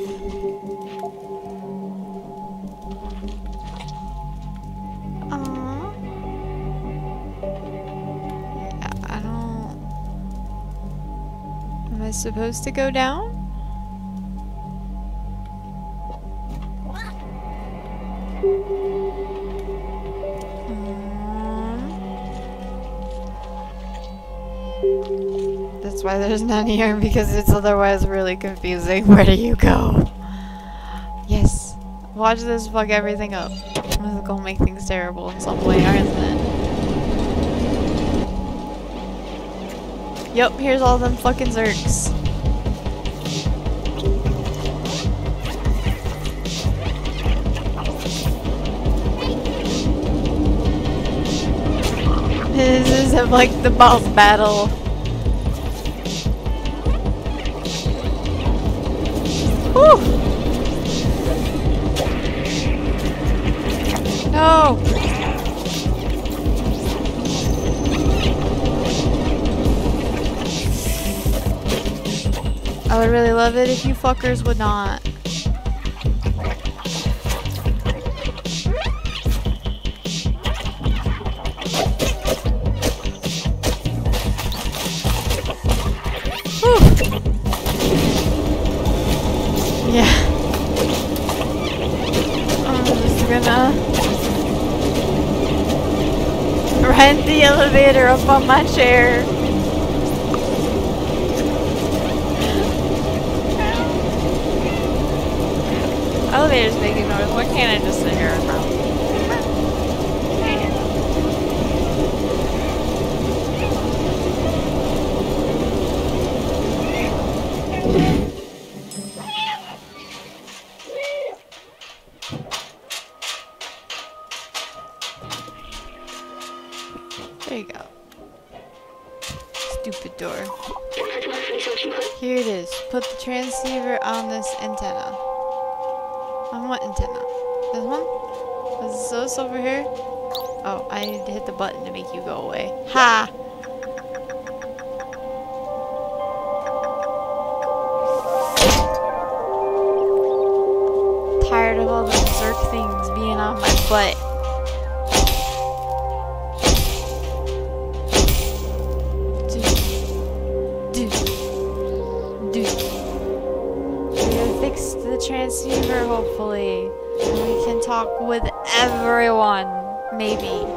Aww. I don't... Am I supposed to go down? There's none here, because it's otherwise really confusing. Where do you go? Yes. Watch this fuck everything up. This is gonna make things terrible in some way, aren't it? Yup, here's all them fucking zurks. This is like the boss battle. Whew. No! I would really love it if you fuckers would not. Elevator up on my chair. Elevator's making noise. Why can't I just sit here the button to make you go away. Ha! Tired of all the Zurk things being on my butt. Hopefully. We can talk with everyone. Maybe.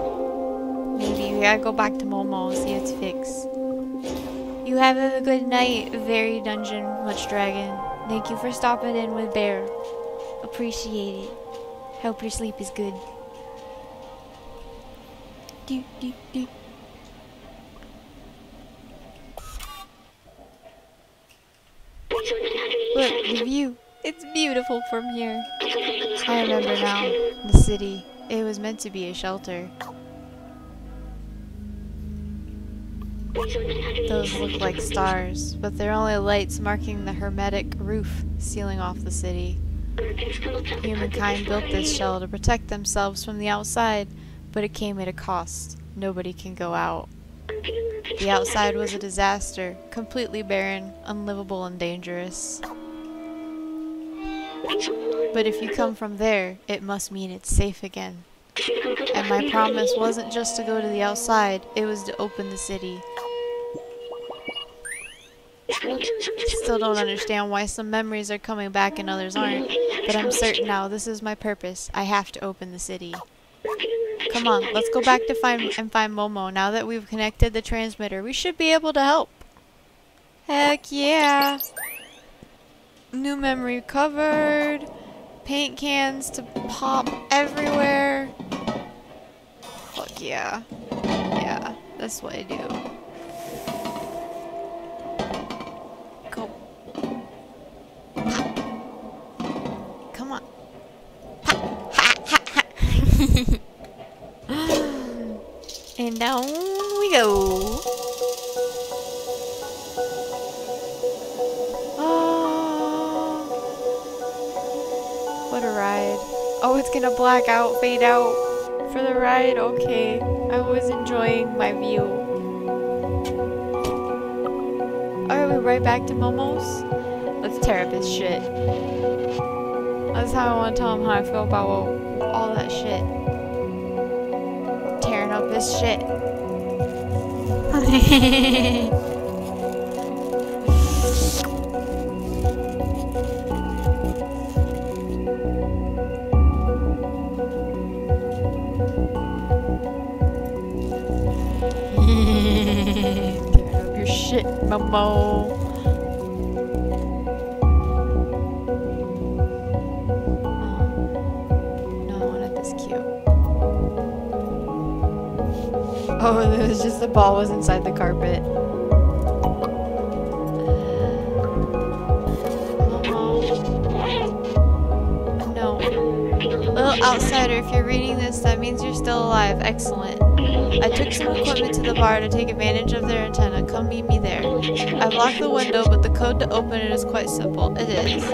Gotta go back to Momo, and see it's fixed. You have a good night, very dungeon, much dragon. Thank you for stopping in with Bear. Appreciate it. Hope your sleep is good. Do, do, do. Look, the view. It's beautiful from here. I remember now. The city. It was meant to be a shelter. Those look like stars, but they're only lights marking the hermetic roof sealing off the city. Humankind built this shell to protect themselves from the outside, but it came at a cost. Nobody can go out. The outside was a disaster, completely barren, unlivable, and dangerous. But if you come from there, it must mean it's safe again. And my promise wasn't just to go to the outside, it was to open the city. I still don't understand why some memories are coming back and others aren't, but I'm certain now this is my purpose. I have to open the city. Come on, let's go back to find and find Momo. Now that we've connected the transmitter, we should be able to help. Heck yeah! New memory covered. Paint cans to pop everywhere. Fuck yeah. Yeah, that's what I do. and down we go. Oh, what a ride. Oh, it's gonna black out, fade out for the ride? Okay. I was enjoying my view. Are we're right back to Momo's? Let's tear up his shit. That's how I want to tell him how I feel about all, all that shit. Tearing up his shit. Tearing up your shit, Momo. Oh, it was just the ball was inside the carpet. No. Little outsider, if you're reading this, that means you're still alive. Excellent. I took some equipment to the bar to take advantage of their antenna. Come meet me there. I've locked the window, but the code to open it is quite simple. It is.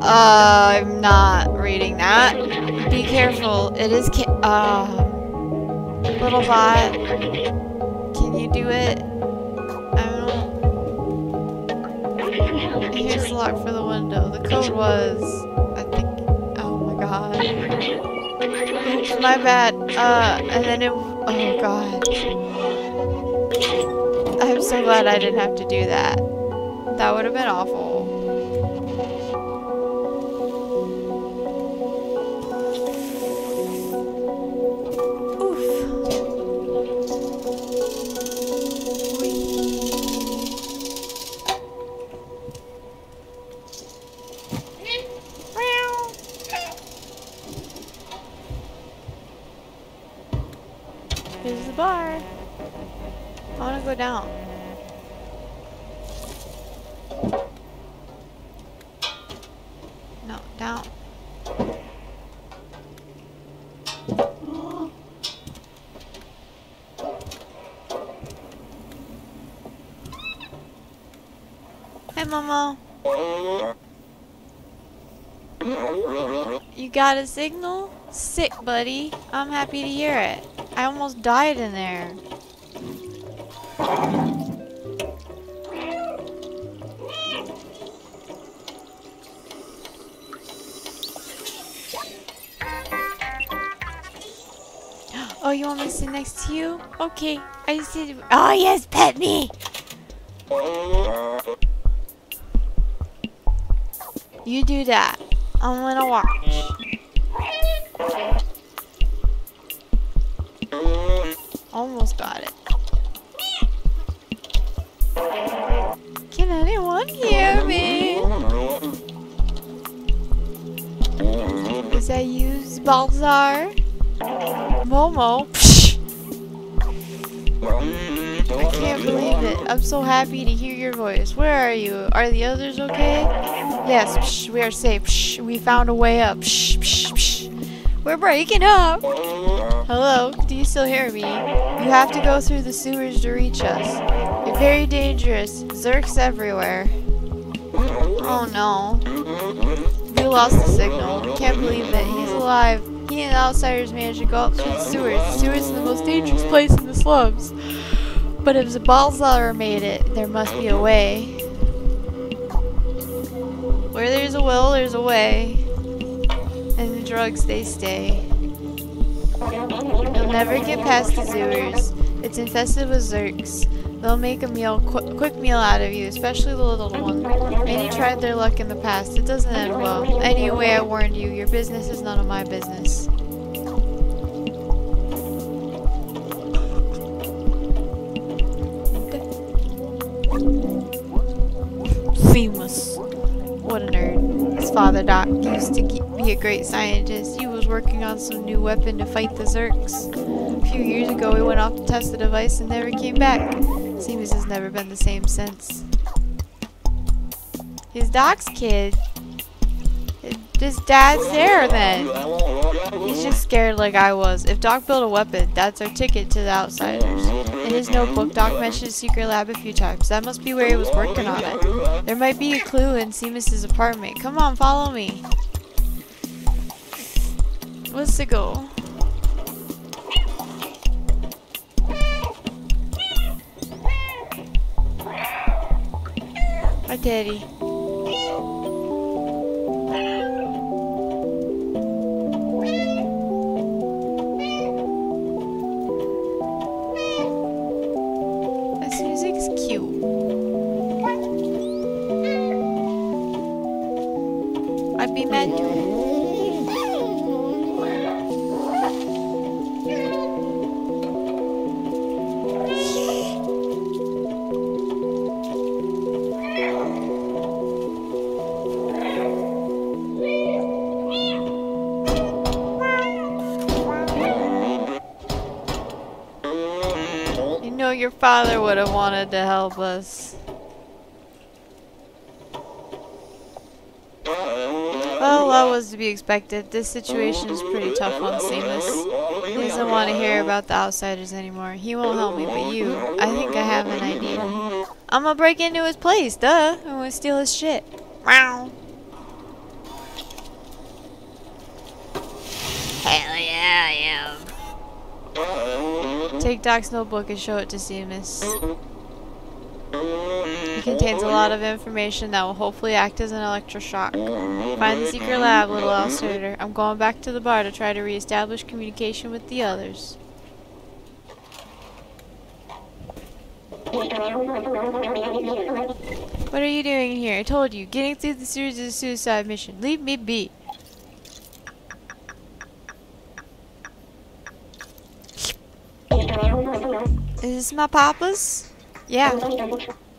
Uh, I'm not reading that. Be careful. It is ca- uh, little bot. Can you do it? I don't. Here's the lock for the window. The code was, I think. Oh my god. Oops, my bad. Uh, and then it. Oh god. I'm so glad I didn't have to do that. That would have been awful. Go down. No, down. Hey, Momo. You got a signal? Sick, buddy. I'm happy to hear it. I almost died in there. Oh, you want me to sit next to you? Okay. I sit. Oh, yes, pet me! You do that. I'm gonna watch. Almost got it. Can anyone hear me? Is that you, Zbaltazar? Momo? I can't believe it. I'm so happy to hear your voice. Where are you? Are the others okay? Yes, we are safe. We found a way up. We're breaking up. Uh-huh. Hello, do you still hear me? You have to go through the sewers to reach us. You're very dangerous. Zurks everywhere. Uh-huh. Oh no. We lost the signal. I can't believe that He's alive. He and the outsiders managed to go up through the sewers. The sewers is the most dangerous place in the slums. But if the Zbaltazar made it, there must be a way. Where there's a will, there's a way. And the drugs, they stay. You'll never get past the sewers. It's infested with zurks. They'll make a meal, qu quick meal out of you, especially the little one. Many tried their luck in the past. It doesn't end well. Anyway, I warned you. Your business is none of my business. Famous. What a nerd. His father, Doc, used to be a great scientist. He was working on some new weapon to fight the Zurks. A few years ago, he went off to test the device and never came back. Seamus has never been the same since. His Doc's kid. His dad's there then. He's just scared like I was. If Doc built a weapon, that's our ticket to the outsiders. In his notebook, Doc mentioned a secret lab a few times. That must be where he was working on it. There might be a clue in Seamus's apartment. Come on, follow me. What's the goal? Hi, Teddy. Wanted to help us. Well, that was to be expected. This situation is pretty tough on Seamus. He doesn't want to hear about the outsiders anymore. He won't help me, but you. I think I have an idea. I'm gonna break into his place, duh. I'm gonna steal his shit. Meow. Hell yeah, I am. Take Doc's notebook and show it to Seamus. It contains a lot of oh, information that will hopefully act as an electroshock. Oh, Find the secret oh, lab, little outsider. I'm going back to the bar to try to reestablish communication with the others. What are you doing here? I told you, getting through the series is a suicide mission. Leave me be. Is this my papa's? Yeah.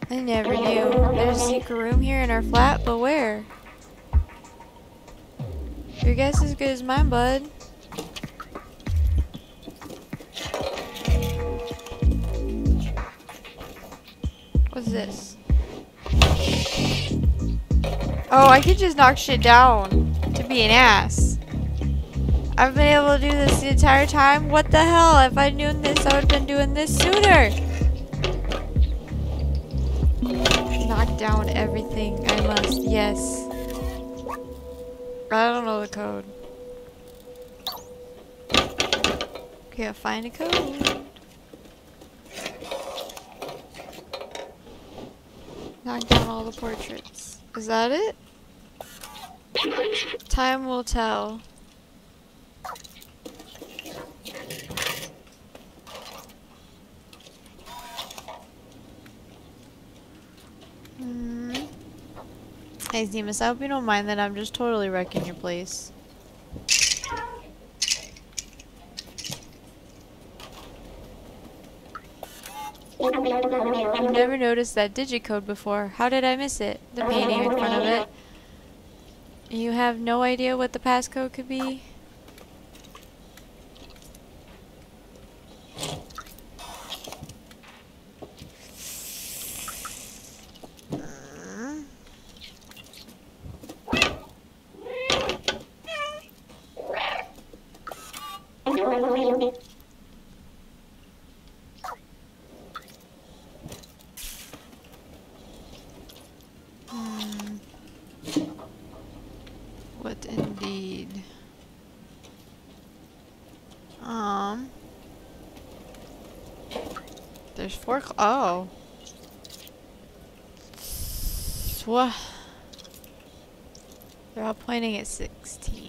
I never knew. There's a secret room here in our flat, but where? Your guess is as good as mine, bud. What's this? Oh, I could just knock shit down to be an ass. I've been able to do this the entire time? What the hell? If I'd known this, I would have been doing this sooner. Knock down everything I must. Yes. I don't know the code. Can't find a code. Knock down all the portraits. Is that it? Time will tell. Hmm. Hey, Seamus, I hope you don't mind that I'm just totally wrecking your place. I've never noticed that digicode before. How did I miss it? The painting in front of it. You have no idea what the passcode could be? Hmm. What indeed? Um. There's four. cl- Um, um, oh. What? They're all pointing at 16.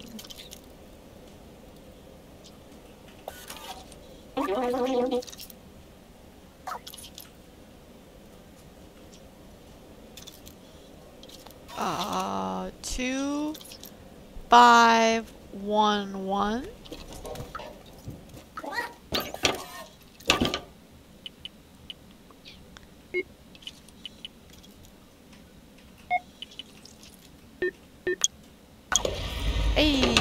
Uh, two, five, one, one. Hey.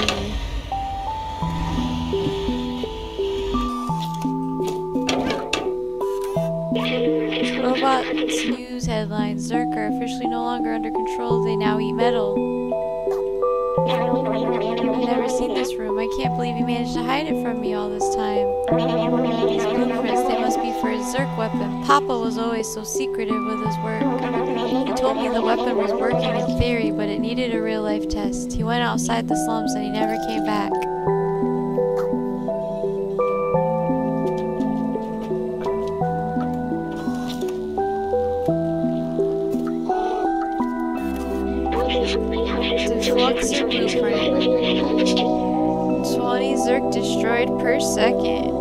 Robots news headlines. Zurk are officially no longer under control. They now eat metal. I've never seen this room. I can't believe he managed to hide it from me all this time. These blueprints, they must be for his Zurk weapon. Papa was always so secretive with his work. He told me the weapon was working in theory, but it needed a real life test. He went outside the slums and he never came back. Luxor blueprint. 20 Zurk destroyed per second.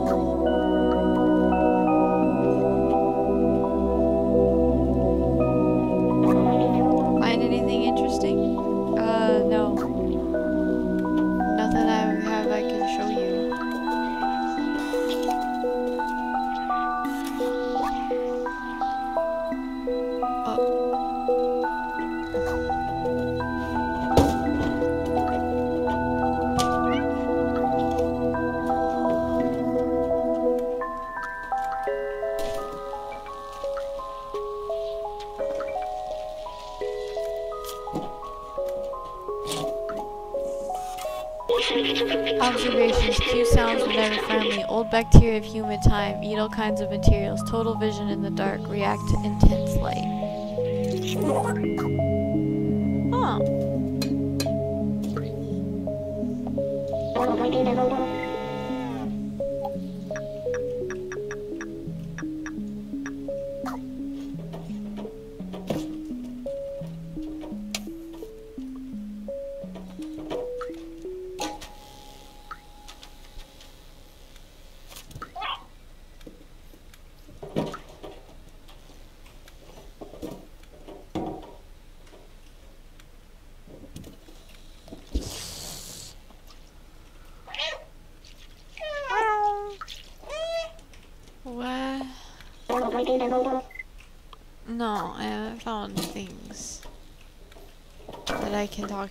Observations. Q sounds were never friendly. Old bacteria of human time. Eat all kinds of materials. Total vision in the dark. React to intense light.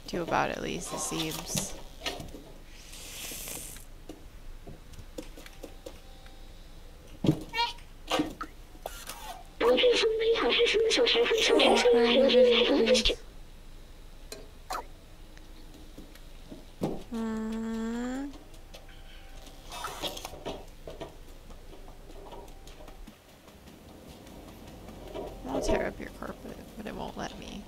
To about at least, it seems. Hmm. I'll tear up your carpet, but it won't let me.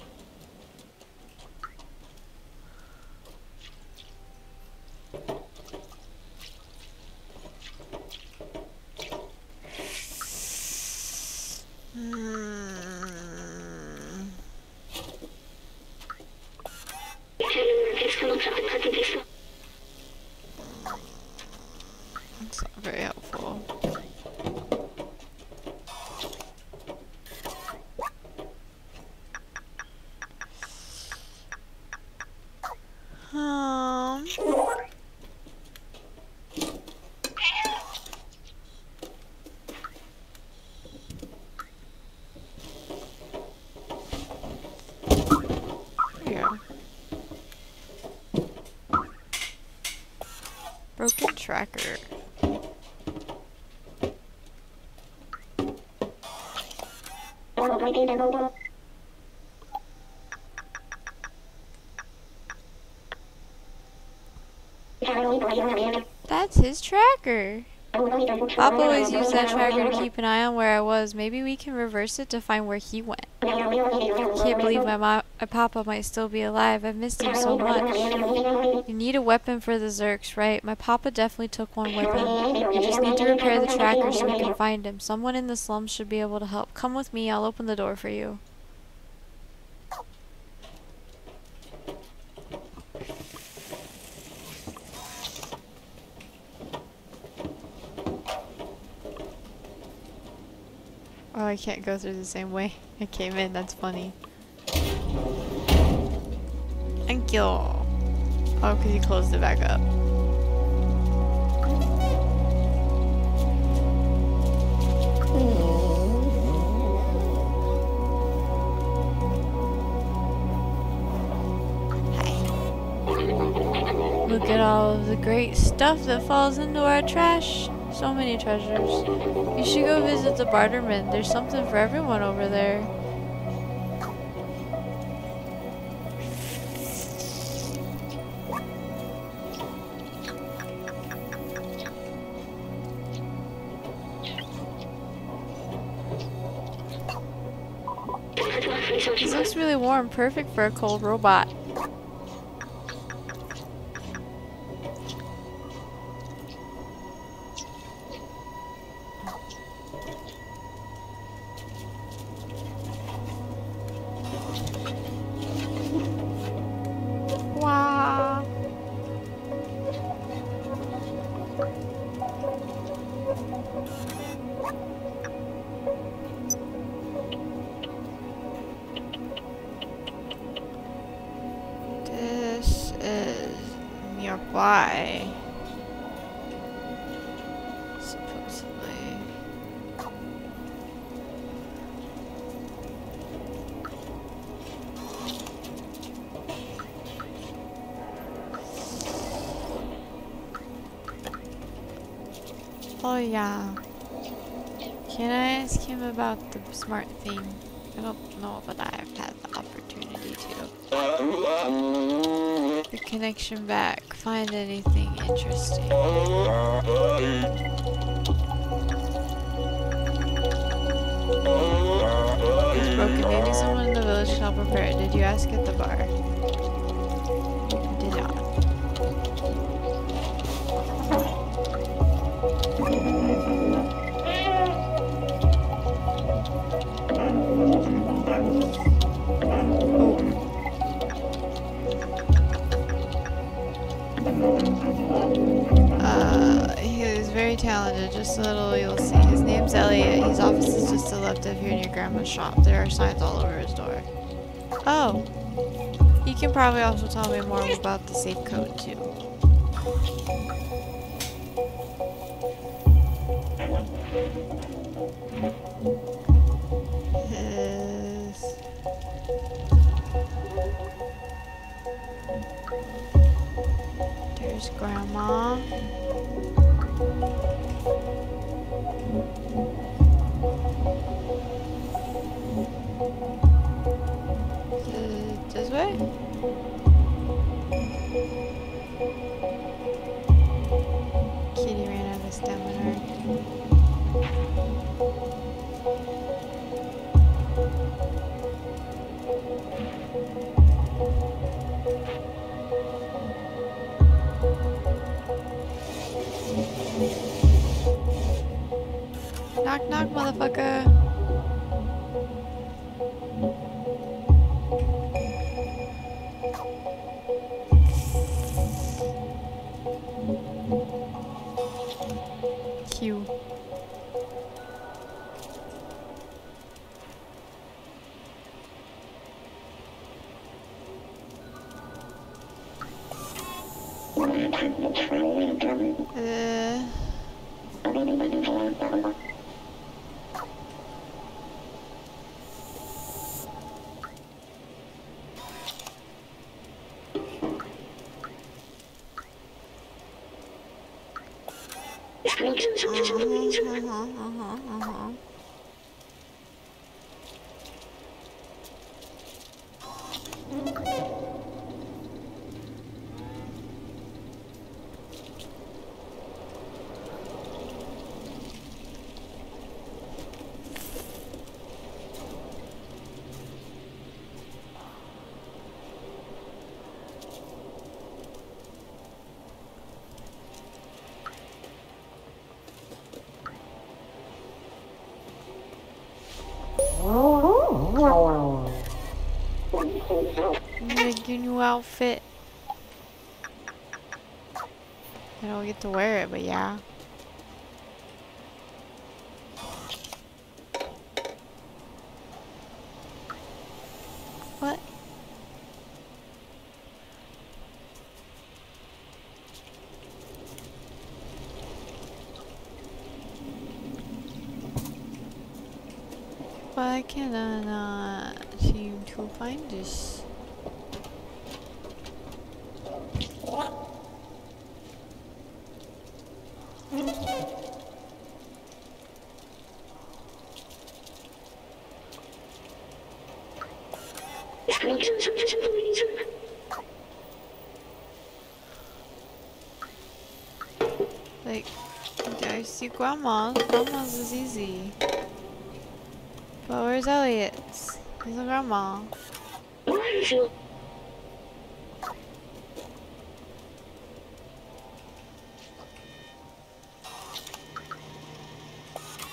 Hmm. It's not very helpful. Um. Yeah. Broken tracker. That's his tracker. Papa always used that tracker to keep an eye on where I was. Maybe we can reverse it to find where he went. Can't believe my my papa might still be alive. I've missed him so much. You need a weapon for the Zurks, right? My papa definitely took one him. You just need to repair the tracker so we can find him. Someone in the slums should be able to help. Come with me. I'll open the door for you. Oh, I can't go through the same way I came in. That's funny. Thank you. Oh, because you closed it back up. At all of the great stuff that falls into our trash. So many treasures. You should go visit the barterman. There's something for everyone over there. This looks really warm, perfect for a cold robot. Grandma's shop. There are signs all over his door. Oh. He can probably also tell me more about the safe code, too. His... There's grandma. 啊好好好好 outfit. I don't get to wear it, but yeah. What? Why can I not seem to find this? Like, I see grandma's. Grandma's is easy. But where's Elliot's? He's a grandma.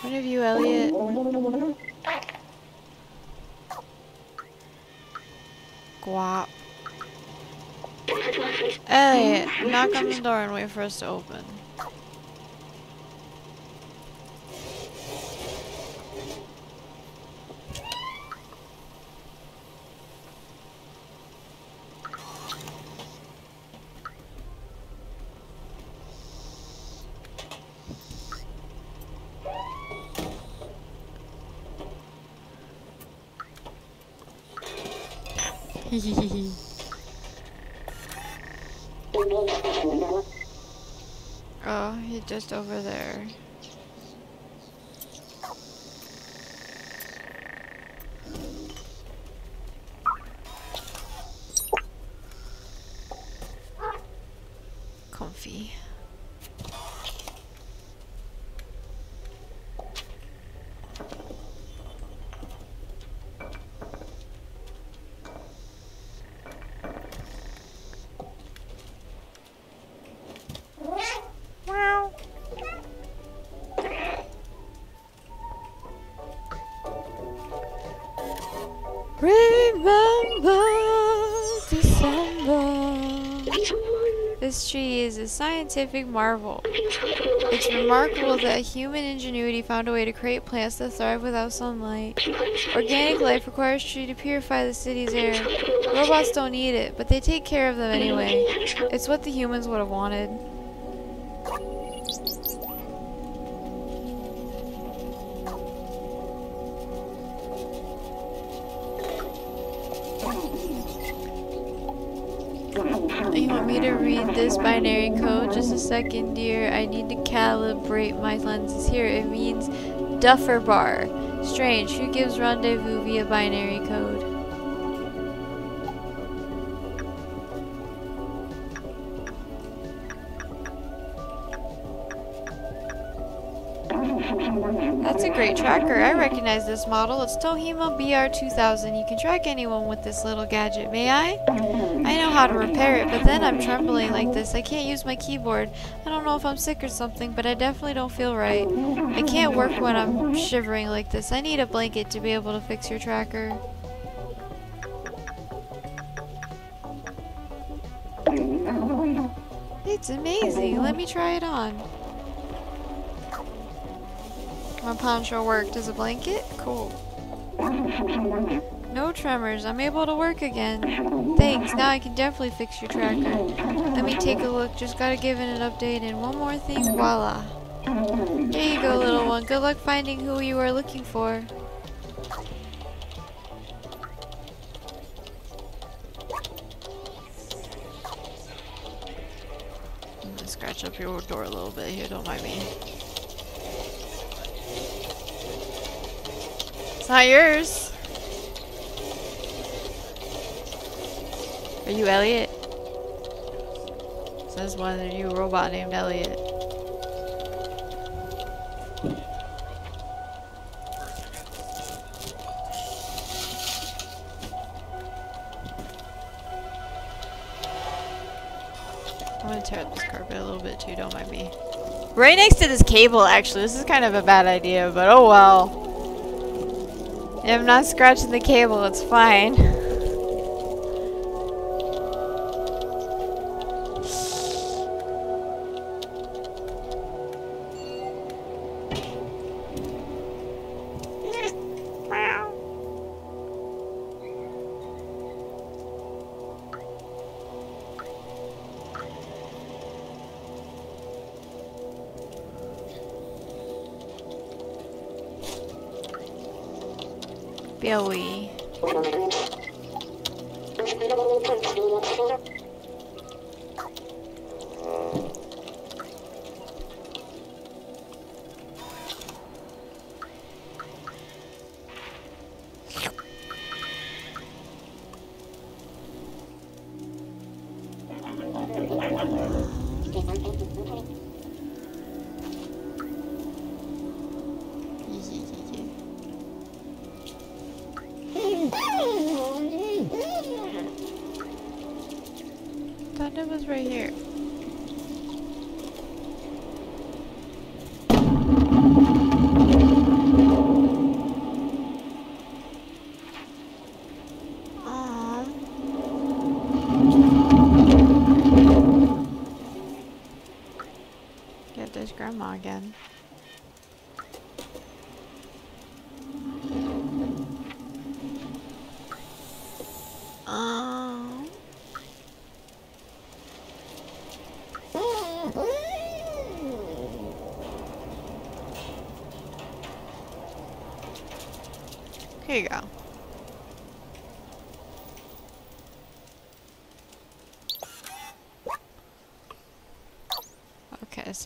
One of you, Elliot. Guap. Elliot, knock on the door and wait for us to open. oh, he's just over there. A scientific marvel. It's remarkable that human ingenuity found a way to create plants that thrive without sunlight. Organic life requires tree to purify the city's air. Robots don't need it, but they take care of them anyway. It's what the humans would have wanted. Second, dear. I need to calibrate my lenses. Here, it means Dufer Bar. Strange. Who gives rendezvous via binary code? That's a great tracker. I recognize this model. It's Tohima BR2000. You can track anyone with this little gadget. May I? I know how to repair it, but then I'm trembling like this. I can't use my keyboard. I don't know if I'm sick or something, but I definitely don't feel right. I can't work when I'm shivering like this. I need a blanket to be able to fix your tracker. It's amazing. Let me try it on. Poncho worked as a blanket? Cool. No tremors. I'm able to work again. Thanks. Now I can definitely fix your tracker. Let me take a look. Just gotta give it an update and one more thing. Voila. There you go, little one. Good luck finding who you are looking for. I'm gonna scratch up your door a little bit here. Don't mind me. It's not yours. Are you Elliot? Says one of you robot named Elliot. I'm gonna tear up this carpet a little bit too, don't mind me. Right next to this cable, actually. This is kind of a bad idea, but oh well. I'm not scratching the cable, it's fine.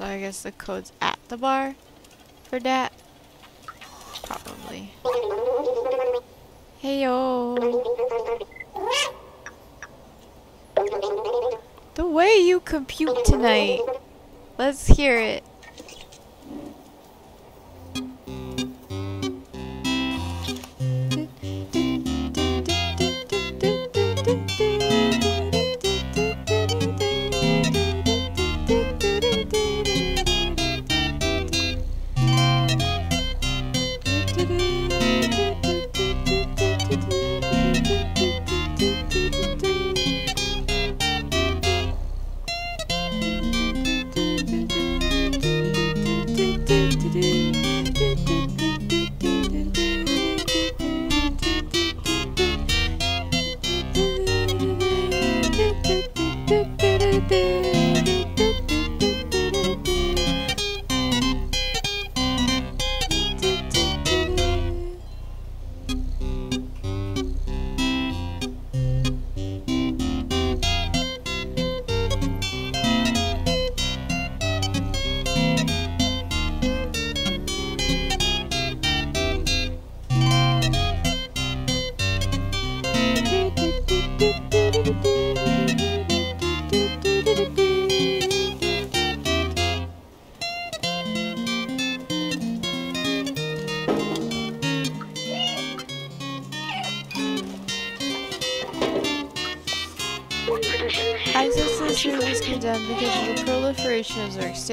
So I guess the code's at the bar for that. Probably. Hey yo. The way you compute tonight. Let's hear it.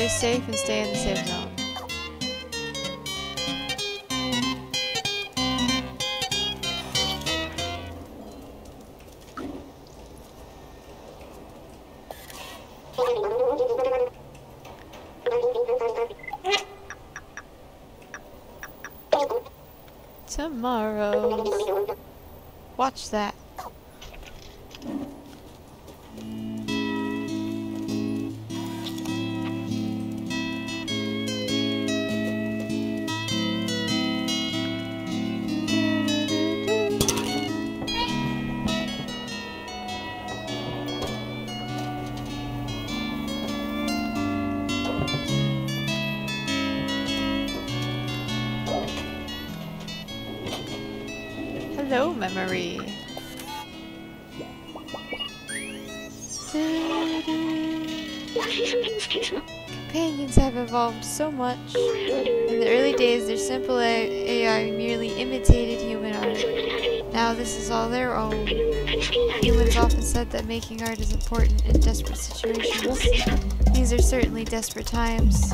Stay safe and stay in so much. In the early days, their simple AI merely imitated human art. Now this is all their own. Humans often said that making art is important in desperate situations. These are certainly desperate times.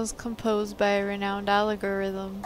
was composed by a renowned algorithm.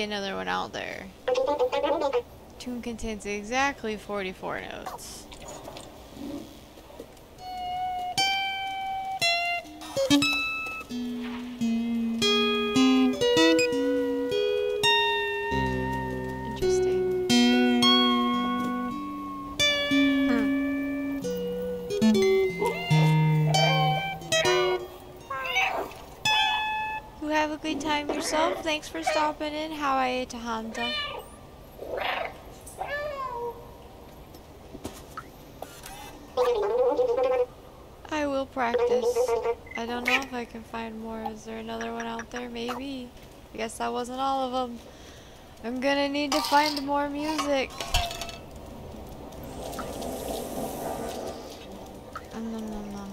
Another one out there. Tune contains exactly 44 notes. Thanks for stopping in. How are you, Tahanta? I will practice. I don't know if I can find more. Is there another one out there? Maybe. I guess that wasn't all of them. I'm gonna need to find more music. Um, nom, nom, nom.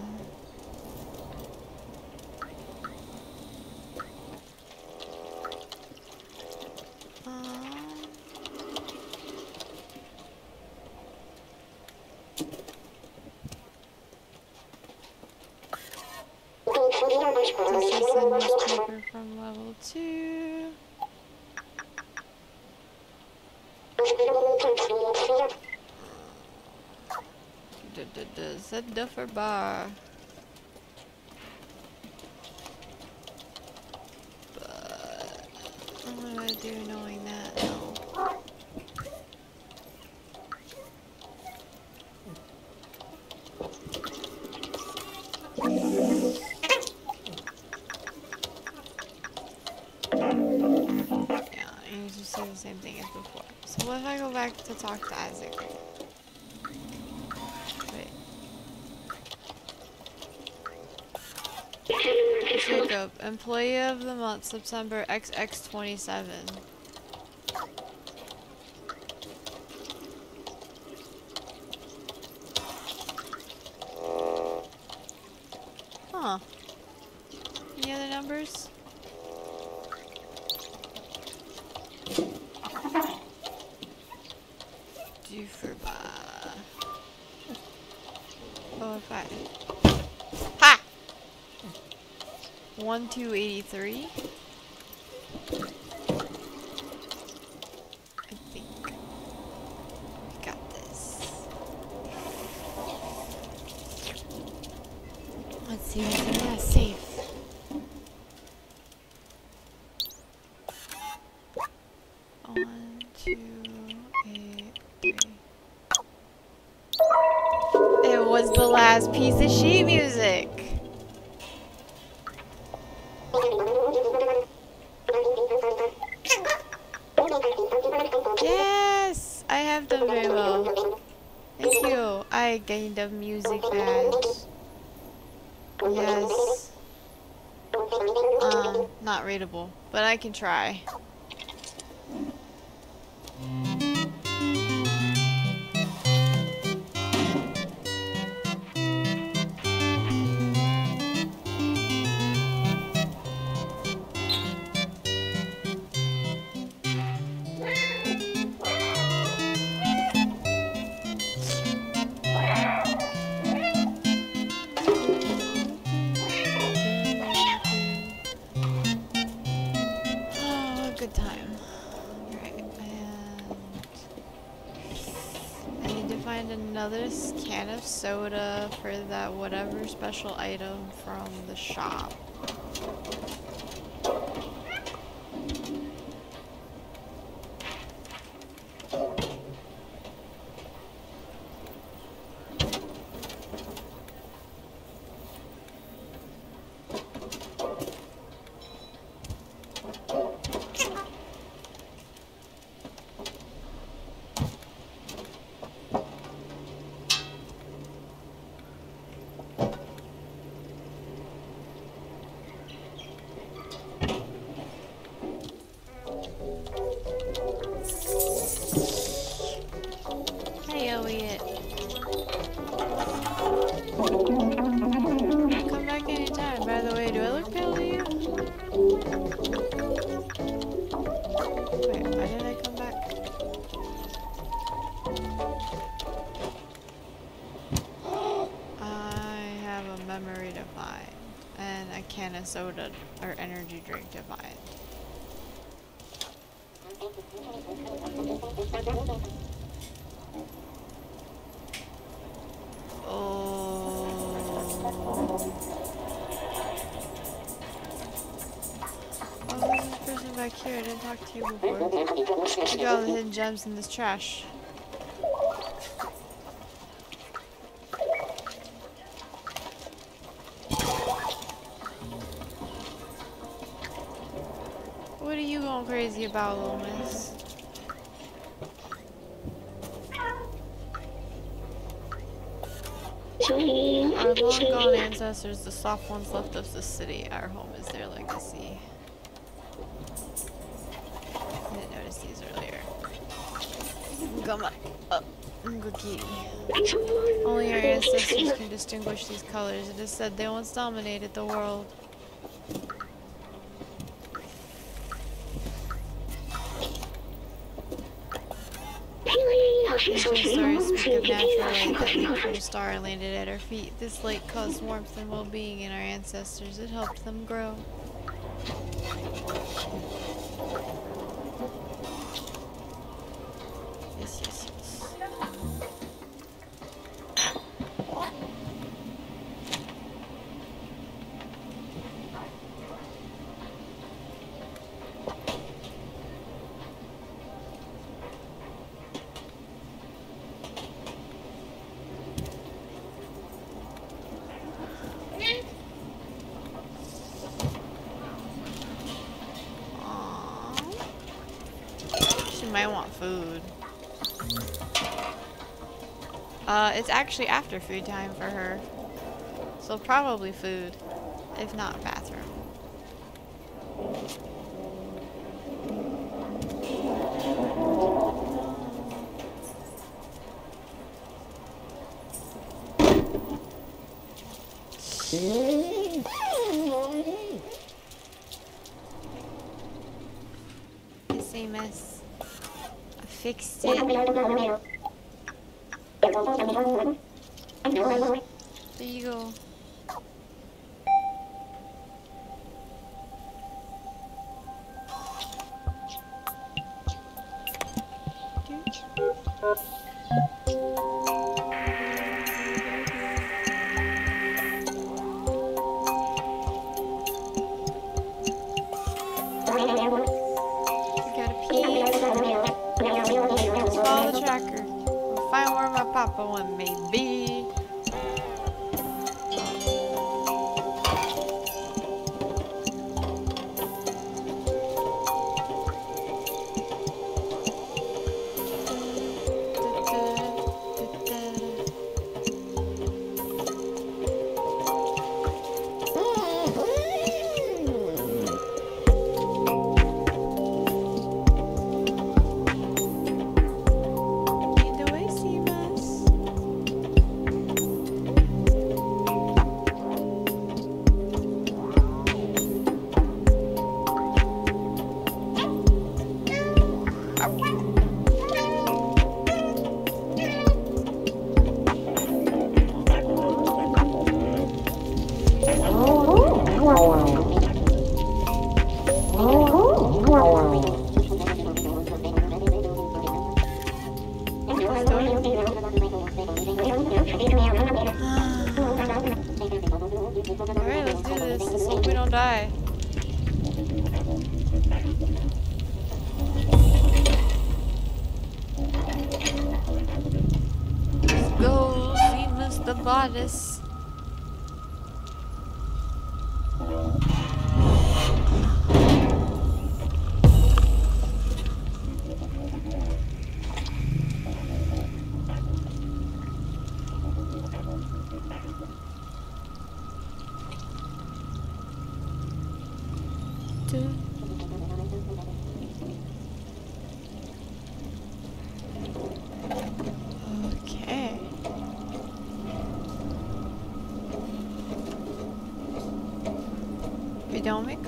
Um, This is a newspaper from level two. D -d -d Z Dufer Bar. But what do I do knowing that now? Yeah, you just say the same thing as before. So what if I go back to talk to Isaac? Wait. Jacob, employee of the month, September XX27. Huh. Any other numbers? Do for ba. Oh, five. One two eighty three. I think got this. Let's see what's in that safe. One, two, eight, three. It was the last piece of sheet music. Yes, I have done very well. Thank you. I gained a music badge. Yes. Um, not readable, but I can try. Special item from the shop. To find. Oh. Oh, there's this person back here. I didn't talk to you before. Look at all the hidden gems in this trash. What are you crazy little miss? Our long gone ancestors, the soft ones left us the city. Our home is their legacy. I didn't notice these earlier. Come on. Oh, Up. Only our ancestors can distinguish these colors. It is said they once dominated the world. Ancient stories speak of natural light that leaped from a star and landed at our feet. This light caused warmth and well-being in our ancestors. It helped them grow. Yes, yes, yes. Aw. She might want food. Uh, it's actually after food time for her. So probably food, if not bathroom.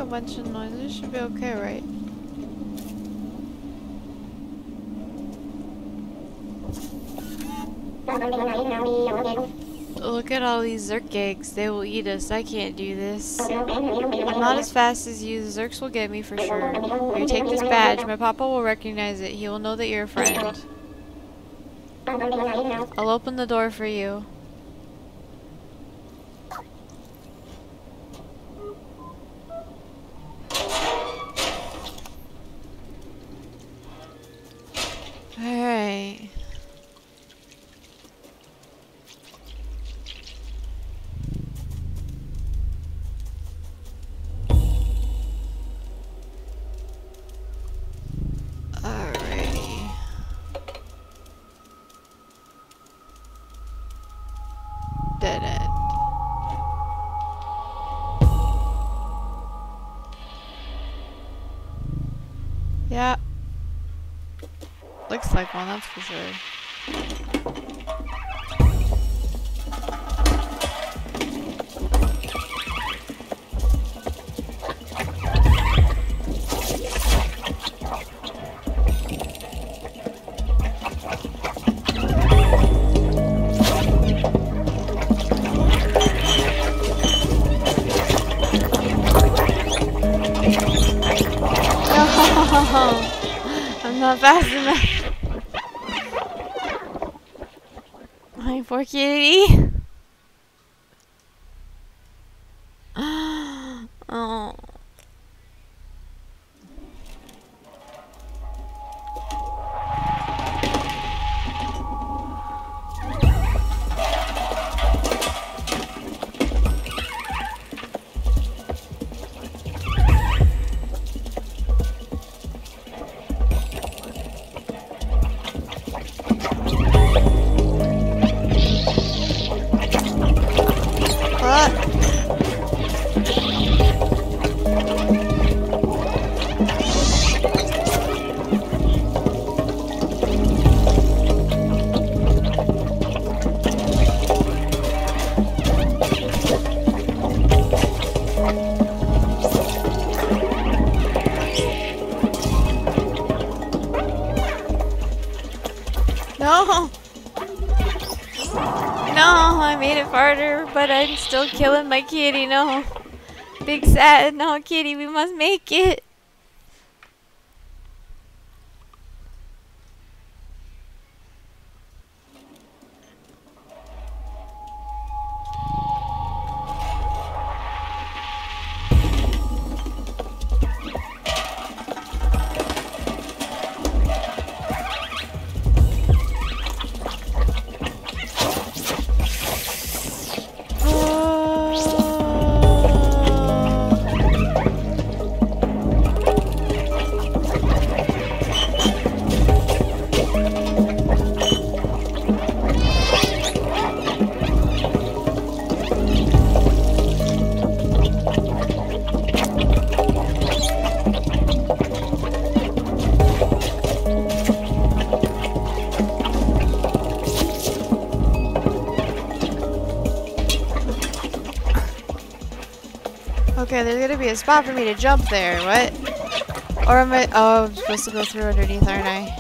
Bunch of noises, should be okay, right? Look at all these Zurk eggs. They will eat us. I can't do this. I'm not as fast as you. The Zurks will get me for sure. Here, take this badge. My papa will recognize it. He will know that you're a friend. I'll open the door for you. Like one, that's for sure. But I'm still killing my kitty. No. Big sad. No, kitty, we must make it. Okay, there's gonna be a spot for me to jump there. What? Or am I? Oh, I'm supposed to go through underneath, aren't I?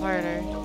Harder.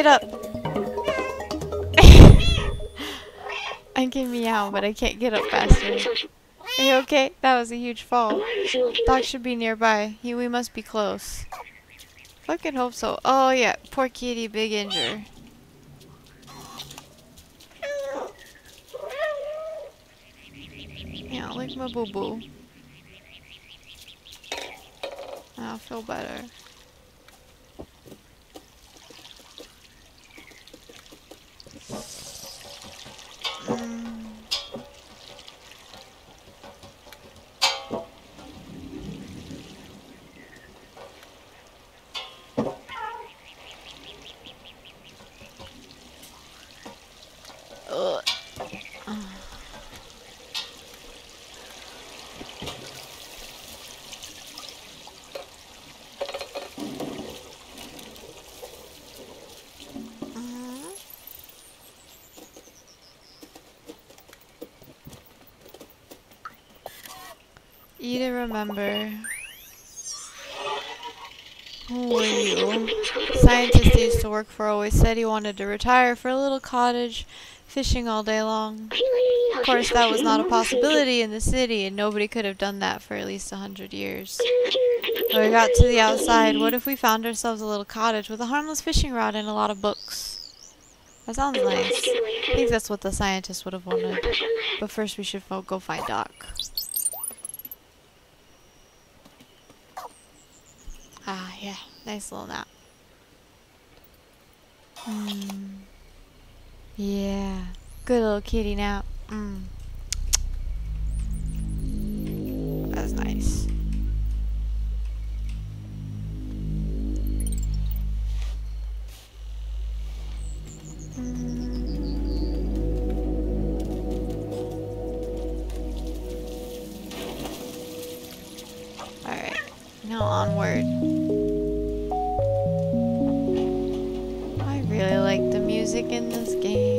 Get up. I can meow, but I can't get up faster. Are you okay? That was a huge fall. Doc should be nearby. He, we must be close. Fucking hope so. Oh yeah, poor kitty, big injury. Yeah, lick my boo boo. I'll feel better. Mm. Remember. Who were you? Scientist he used to work for always said he wanted to retire for a little cottage, fishing all day long. Of course, that was not a possibility in the city, and nobody could have done that for at least a hundred years. When we got to the outside, what if we found ourselves a little cottage with a harmless fishing rod and a lot of books? That sounds nice. I think that's what the scientist would have wanted. But first, we should go find Doc. Ah, yeah. Nice little nap. Hmm. Yeah. Good little kitty nap. Mm. That's nice. Alright. Now onward. Music in this game.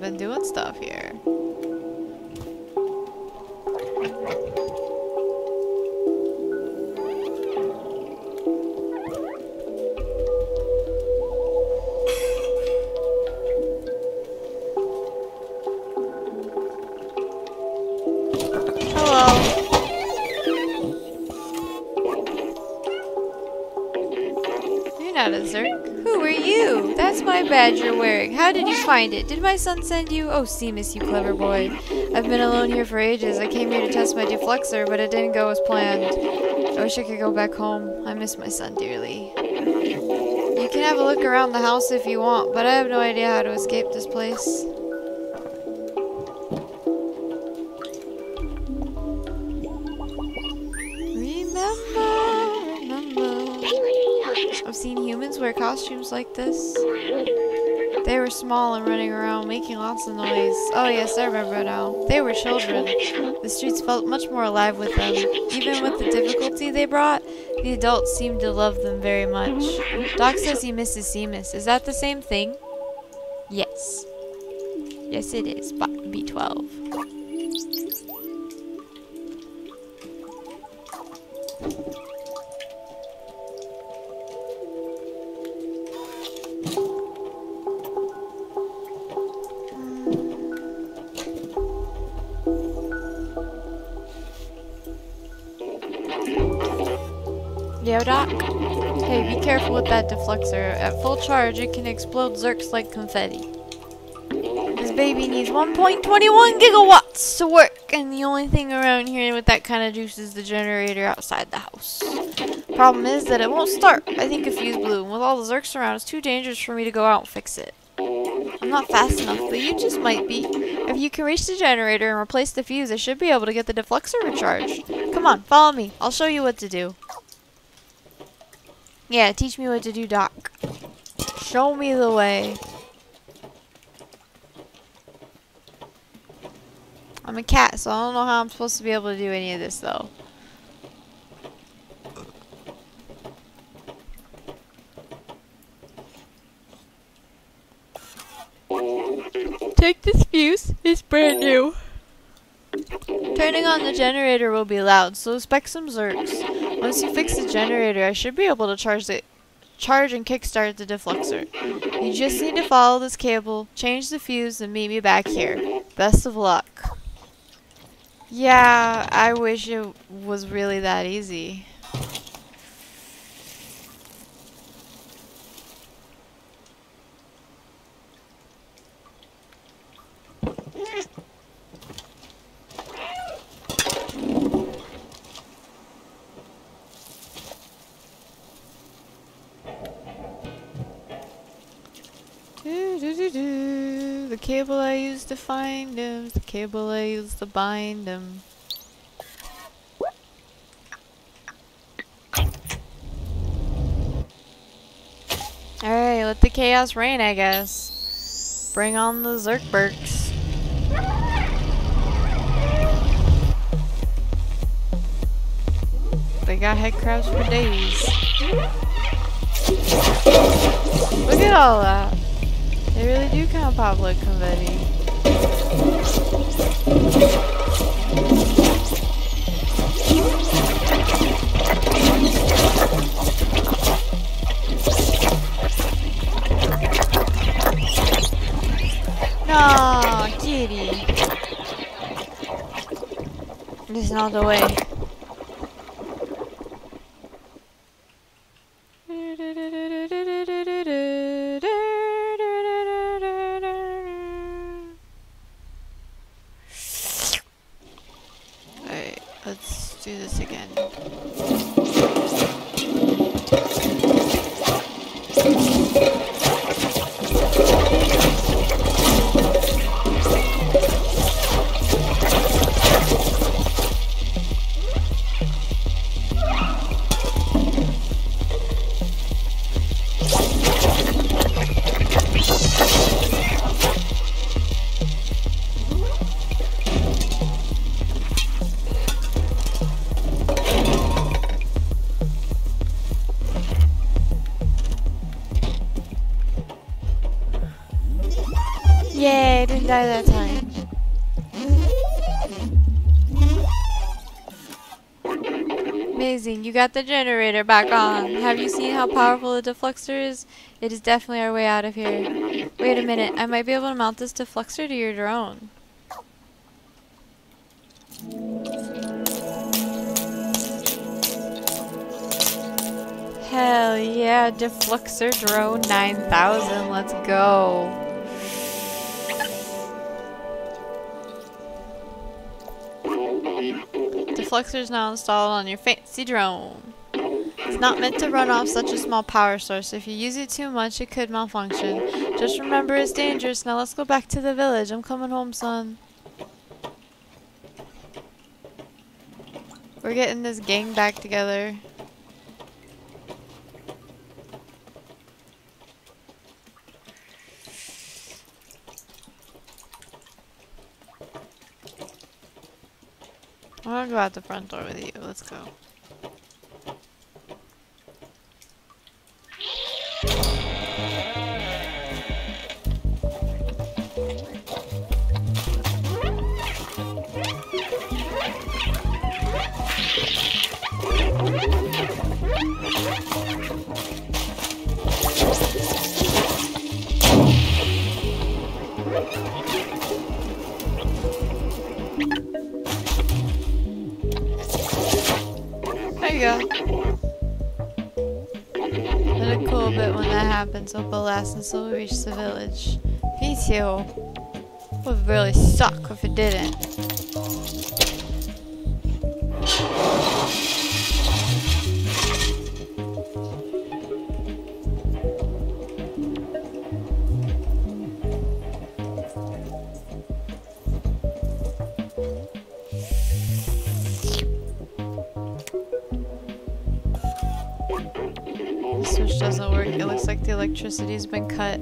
Someone's definitely did you find it? Did my son send you? Oh, Seamus, you clever boy. I've been alone here for ages. I came here to test my defluxor, but it didn't go as planned. I wish I could go back home. I miss my son dearly. You can have a look around the house if you want, but I have no idea how to escape this place. Remember, remember. I've seen humans wear costumes like this. They were small and running around, making lots of noise. Oh yes, I remember now. They were children. The streets felt much more alive with them. Even with the difficulty they brought, the adults seemed to love them very much. Doc says he misses Seamus. Is that the same thing? Yes. Yes, it is. B- defluxor. At full charge, it can explode zurks like confetti. This baby needs 1.21 gigawatts to work, and the only thing around here with that kind of juice is the generator outside the house. Problem is that it won't start. I think a fuse blew, and with all the zurks around, it's too dangerous for me to go out and fix it. I'm not fast enough, but you just might be. If you can reach the generator and replace the fuse, I should be able to get the defluxor recharged. Come on, follow me. I'll show you what to do. Yeah, teach me what to do, Doc. Show me the way. I'm a cat, so I don't know how I'm supposed to be able to do any of this, though. Take this fuse. It's brand new. Turning on the generator will be loud, so expect some zurks. Once you fix the generator, I should be able to charge the charge and kickstart the defluxor. You just need to follow this cable, change the fuse, and meet me back here. Best of luck. Yeah, I wish it was really that easy. Do, do, do, do. The cable I used to find him, the cable I used to bind him. Alright, let the chaos rain, I guess. Bring on the Zerkberks. They got head crabs for days. Look at all that. They really do kind of pop like confetti. No, kitty. This is not the way. Got the generator back on. Have you seen how powerful the defluxor is? It is definitely our way out of here. Wait a minute, I might be able to mount this defluxor to your drone. Hell yeah, defluxor drone 9000, let's go. Defluxor is now installed on your fancy drone. It's not meant to run off such a small power source. If you use it too much, it could malfunction. Just remember it's dangerous. Now let's go back to the village. I'm coming home, son. We're getting this gang back together. I want to go out the front door with you. Let's go. go. But a cool bit when that happens will last until we reach the village. Me too. Would really suck if it didn't. Electricity's been cut.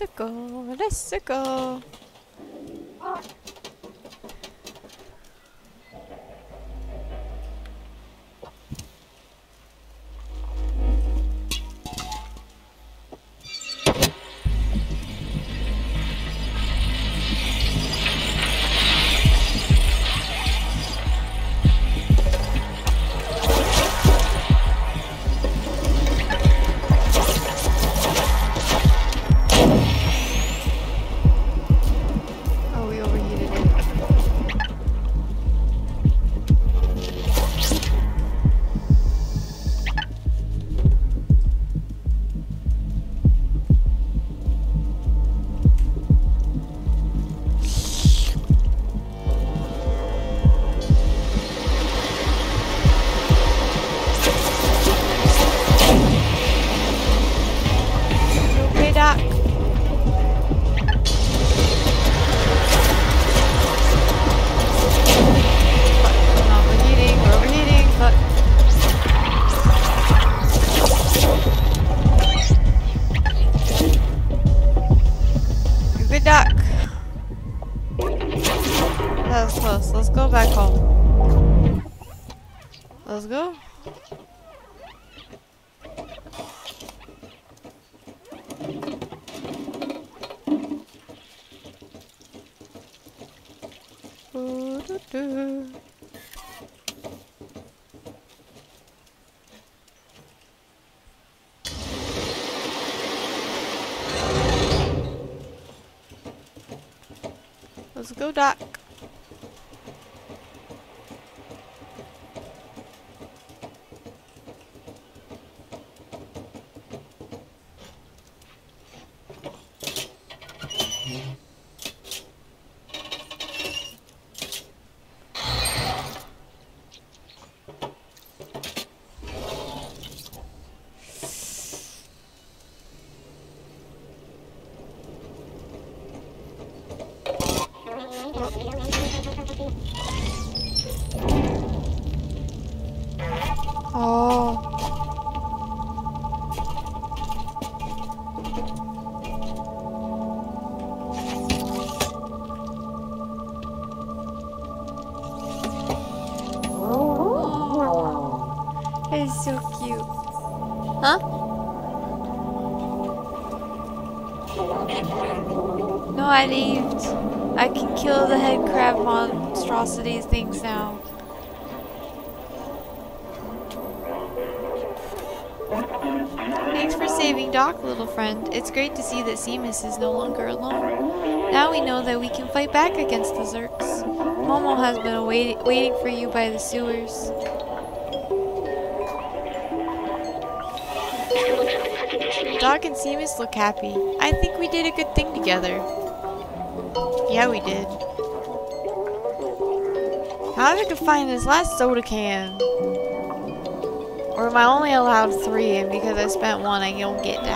Let's go, let's go. Let's things now. Thanks for saving Doc, little friend. It's great to see that Seamus is no longer alone. Now we know that we can fight back against the Zurks. Momo has been waiting for you by the sewers. Doc and Seamus look happy. I think we did a good thing together. Yeah, we did. How did I find this last soda can? Or am I only allowed three and because I spent one I don't get to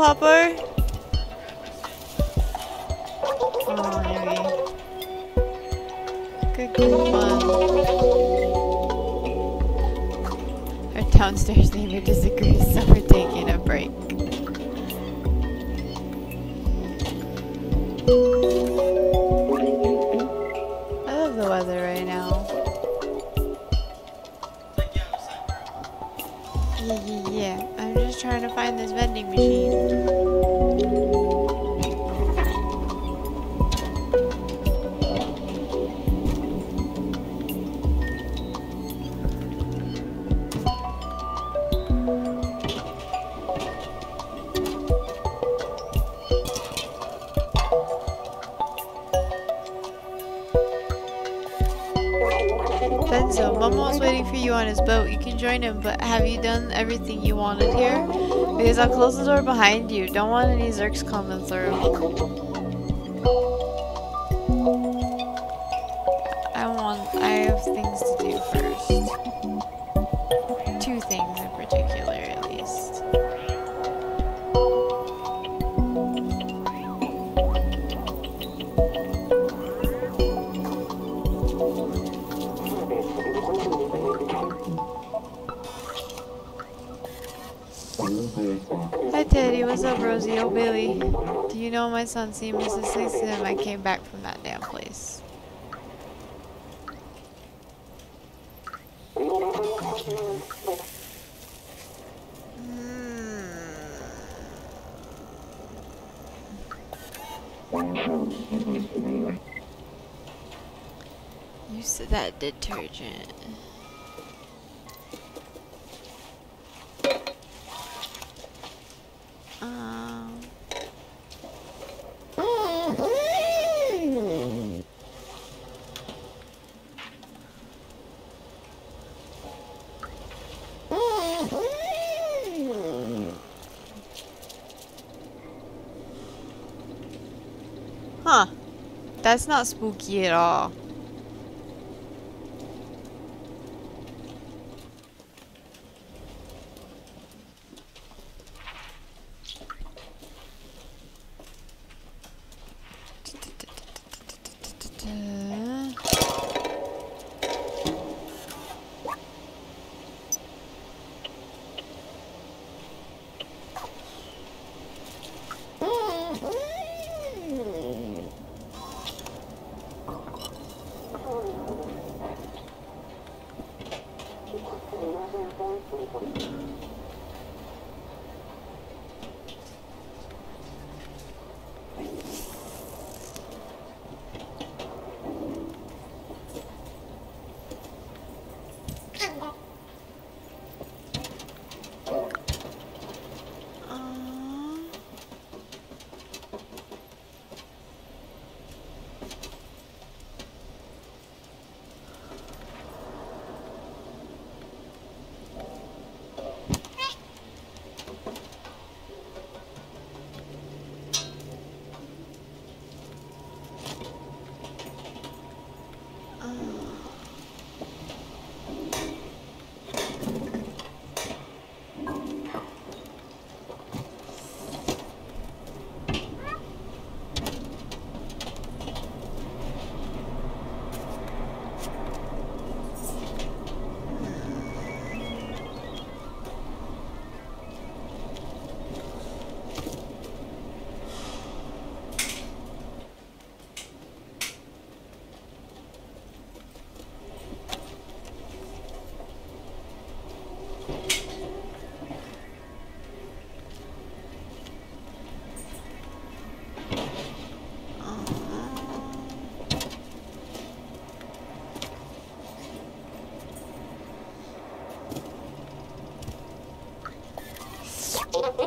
is have you done everything you wanted here? Because I'll close the door behind you. Don't want any Zurks coming through. Son seen Mrs. Sixton? I came back from that damn place. You said that detergent. Um. That's not spooky at all.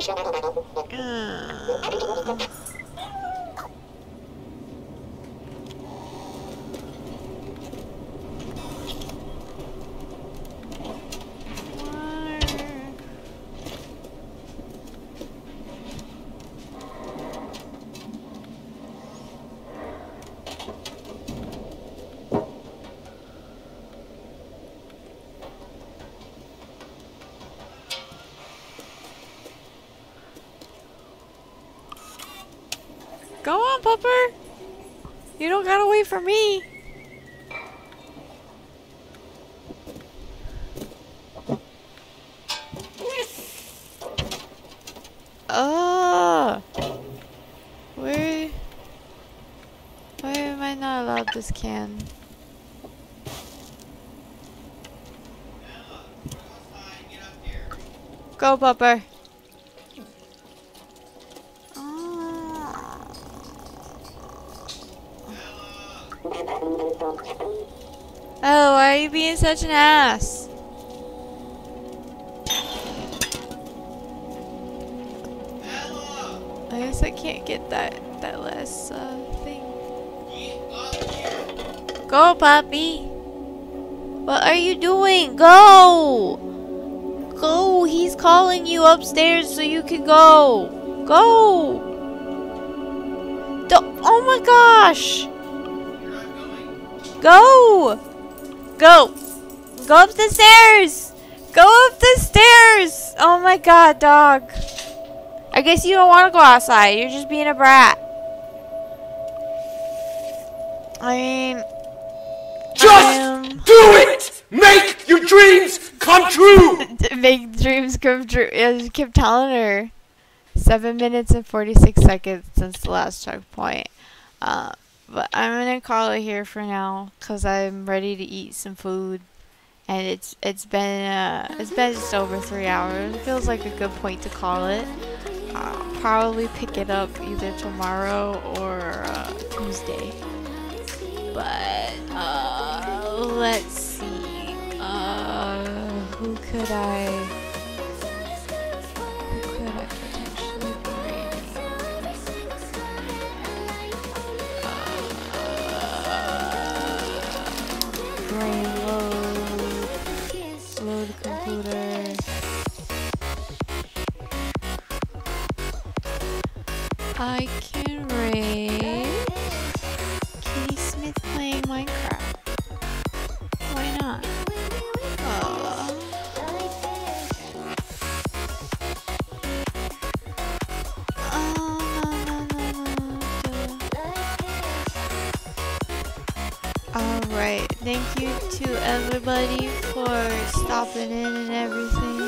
Go on, Pupper. You don't gotta wait for me. Oh, where? Why am I not allowed this can? Go, Pupper. Such an ass? I guess I can't get that that last uh, thing. Go, puppy. What are you doing? Go. Go. He's calling you upstairs so you can go. Go. Do- oh my gosh. Go! Go! Go up the stairs! Go up the stairs! Oh my god, dog. I guess you don't want to go outside. You're just being a brat. I mean... Just do it! Make your dreams come true! Make dreams come true. I just kept telling her. 7 minutes and 46 seconds since the last checkpoint. Uh, but I'm gonna call it here for now because I'm ready to eat some food, and it's it's been uh, it's been just over three hours. It feels like a good point to call it. I'll probably pick it up either tomorrow or uh, Tuesday. But uh, let's see. Uh, who could I? Who could I potentially be raiding? Brain I can raid Kitty Smith playing Minecraft. Why not? Uh. Alright, thank you to everybody for stopping in and everything.